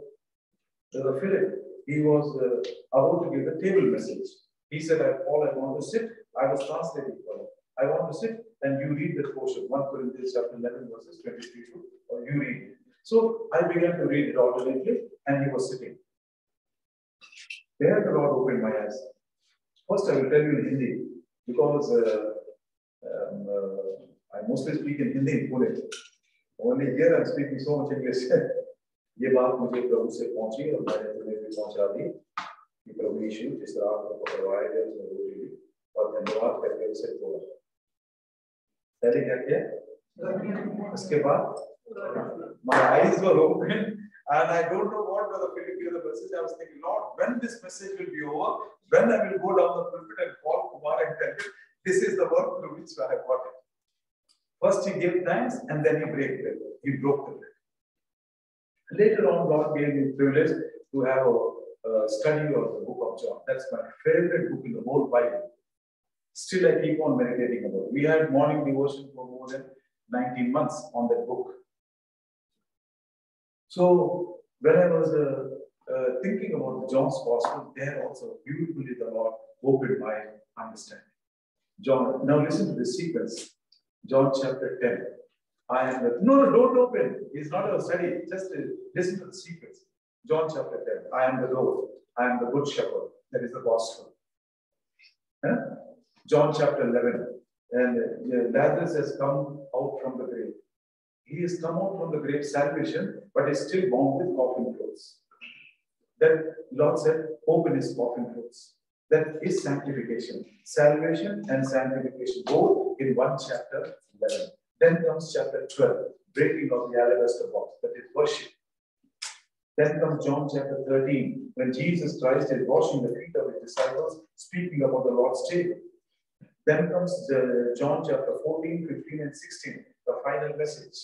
Brother Philip he was uh, about to give the table message. He said, I, Paul, I want to sit. I was translating for him. I want to sit, and you read the portion, 1 Corinthians chapter 11, verses 23 to, or you read it. So I began to read it alternately, and he was sitting. There the Lord opened my eyes. First, I will tell you in Hindi, because uh, mostly speak in Hindi in Pune. Only here I'm speaking so much English. ये बात मुझे प्रभु से पहुँची और मैंने तुम्हें भी पहुँचा दी कि प्रभु यीशु जिस रात को पकड़वाए गए उसने रोटी ली और धन्यवाद करके उसे तोड़ा पहले क्या किया उसके बाद my eyes were open and I don't know what was the feeling of the message. I was thinking, Lord, when this message will be over, when I will go down the pulpit and call Kumar and tell him, this is the word through which I have got it. First he gave thanks and then he broke the He broke the bread. Later on, God gave me privilege to have a, a study of the book of John. That's my favorite book in the whole Bible. Still, I keep on meditating about it. We had morning devotion for more than 19 months on that book. So when I was uh, uh, thinking about John's gospel, there also beautifully the Lord opened my understanding. John, now listen to the sequence. John chapter 10. I am the, no, no, don't open. It's not a study. Just uh, listen to the sequence. John chapter 10. I am the Lord. I am the good shepherd. That is the gospel. Huh? John chapter 11. And uh, Lazarus has come out from the grave. He has come out from the grave salvation, but is still bound with coffin clothes. Then Lord said, open his coffin clothes. That is sanctification. Salvation and sanctification, both in one chapter 11. Then comes chapter 12, breaking of the alabaster box, that is worship. Then comes John chapter 13, when Jesus Christ is washing the feet of his disciples, speaking about the Lord's table. Then comes the John chapter 14, 15, and 16, the final message.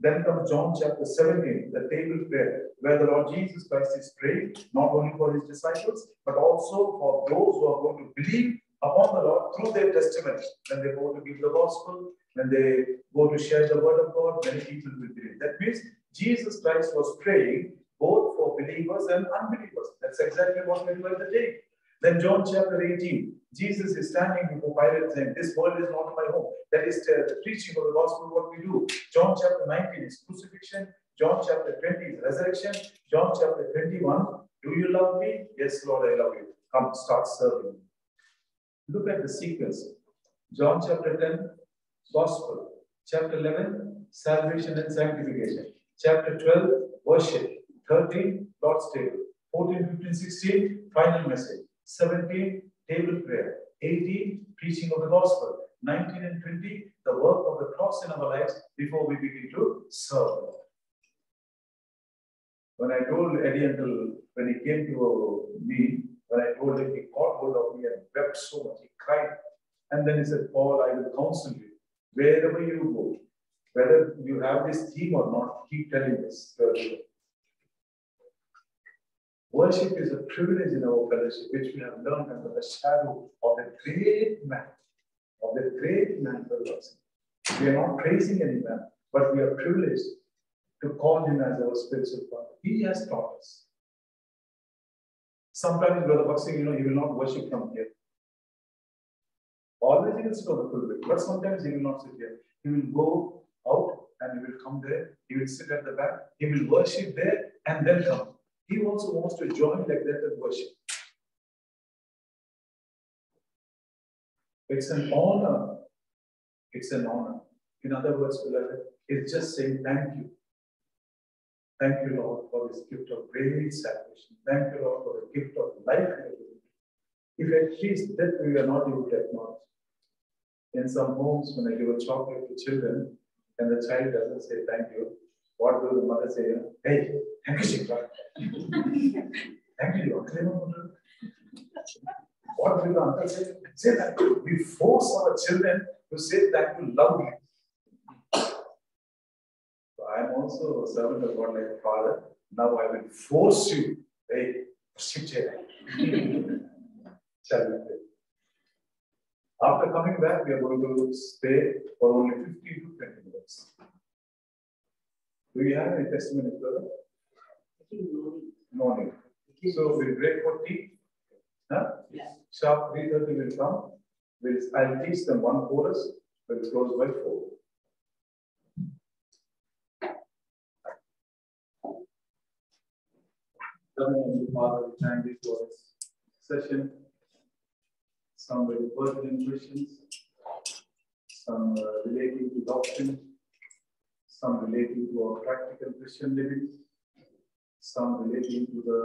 Then comes John chapter 17, the table prayer, where the Lord Jesus Christ is praying not only for his disciples, but also for those who are going to believe upon the Lord through their testimony. When they go to give the gospel, when they go to share the word of God, many people will believe. That means Jesus Christ was praying both for believers and unbelievers. That's exactly what we do at the day. Then John chapter 18, Jesus is standing before Pilate saying, This world is not my home. That is the preaching of the gospel, what we do. John chapter 19 is crucifixion. John chapter 20 is resurrection. John chapter 21, Do you love me? Yes, Lord, I love you. Come, start serving. Look at the sequence. John chapter 10, gospel. Chapter 11, salvation and sanctification. Chapter 12, worship. 13, Lord's table. 14, 15, 16, final message. 17, table prayer. 18, preaching of the gospel. 19 and 20, the work of the cross in our lives before we begin to serve. When I told Eddie uncle, when he came to me, when I told him, he caught hold of me and wept so much, he cried. And then he said, Paul, I will counsel you. Wherever you go, whether you have this theme or not, keep telling this. Worship is a privilege in our fellowship, which we have learned under the shadow of the great man, of the great man Bakht Singh. We are not praising any man, but we are privileged to call him as our spiritual father. He has taught us. Sometimes, Brother Bakht Singh, you know, he will not worship from here. Always he will sit on the pulpit, but sometimes he will not sit here. He will go out and he will come there. He will sit at the back. He will worship there and then come. He also wants to join like that and worship. It's an honor. It's an honor. In other words, beloved, it's just saying thank you. Thank you, Lord, for this gift of great salvation. Thank you, Lord, for the gift of life. If at least that we are not able to acknowledge. In some homes, when I give a chocolate to children and the child doesn't say thank you, what will the mother say? Hey, thank you, Shikha. thank you, uncle. What will the uncle say? Say you. We force our children to say thank you loudly. So I am also a servant of God like father. Now I will force you. Hey. Shall we? After coming back, we are going to stay for only 15 to 20 minutes. Do you have any testimony, brother? Need. So we'll break for tea. Huh? Yes. Sharp three thirty will come. We'll, I'll teach them one chorus, we'll close by four. The father, we thank you for this session. Some very pertinent questions. Some uh, relating to doctrine. Some relating to our practical Christian living. Some relating to the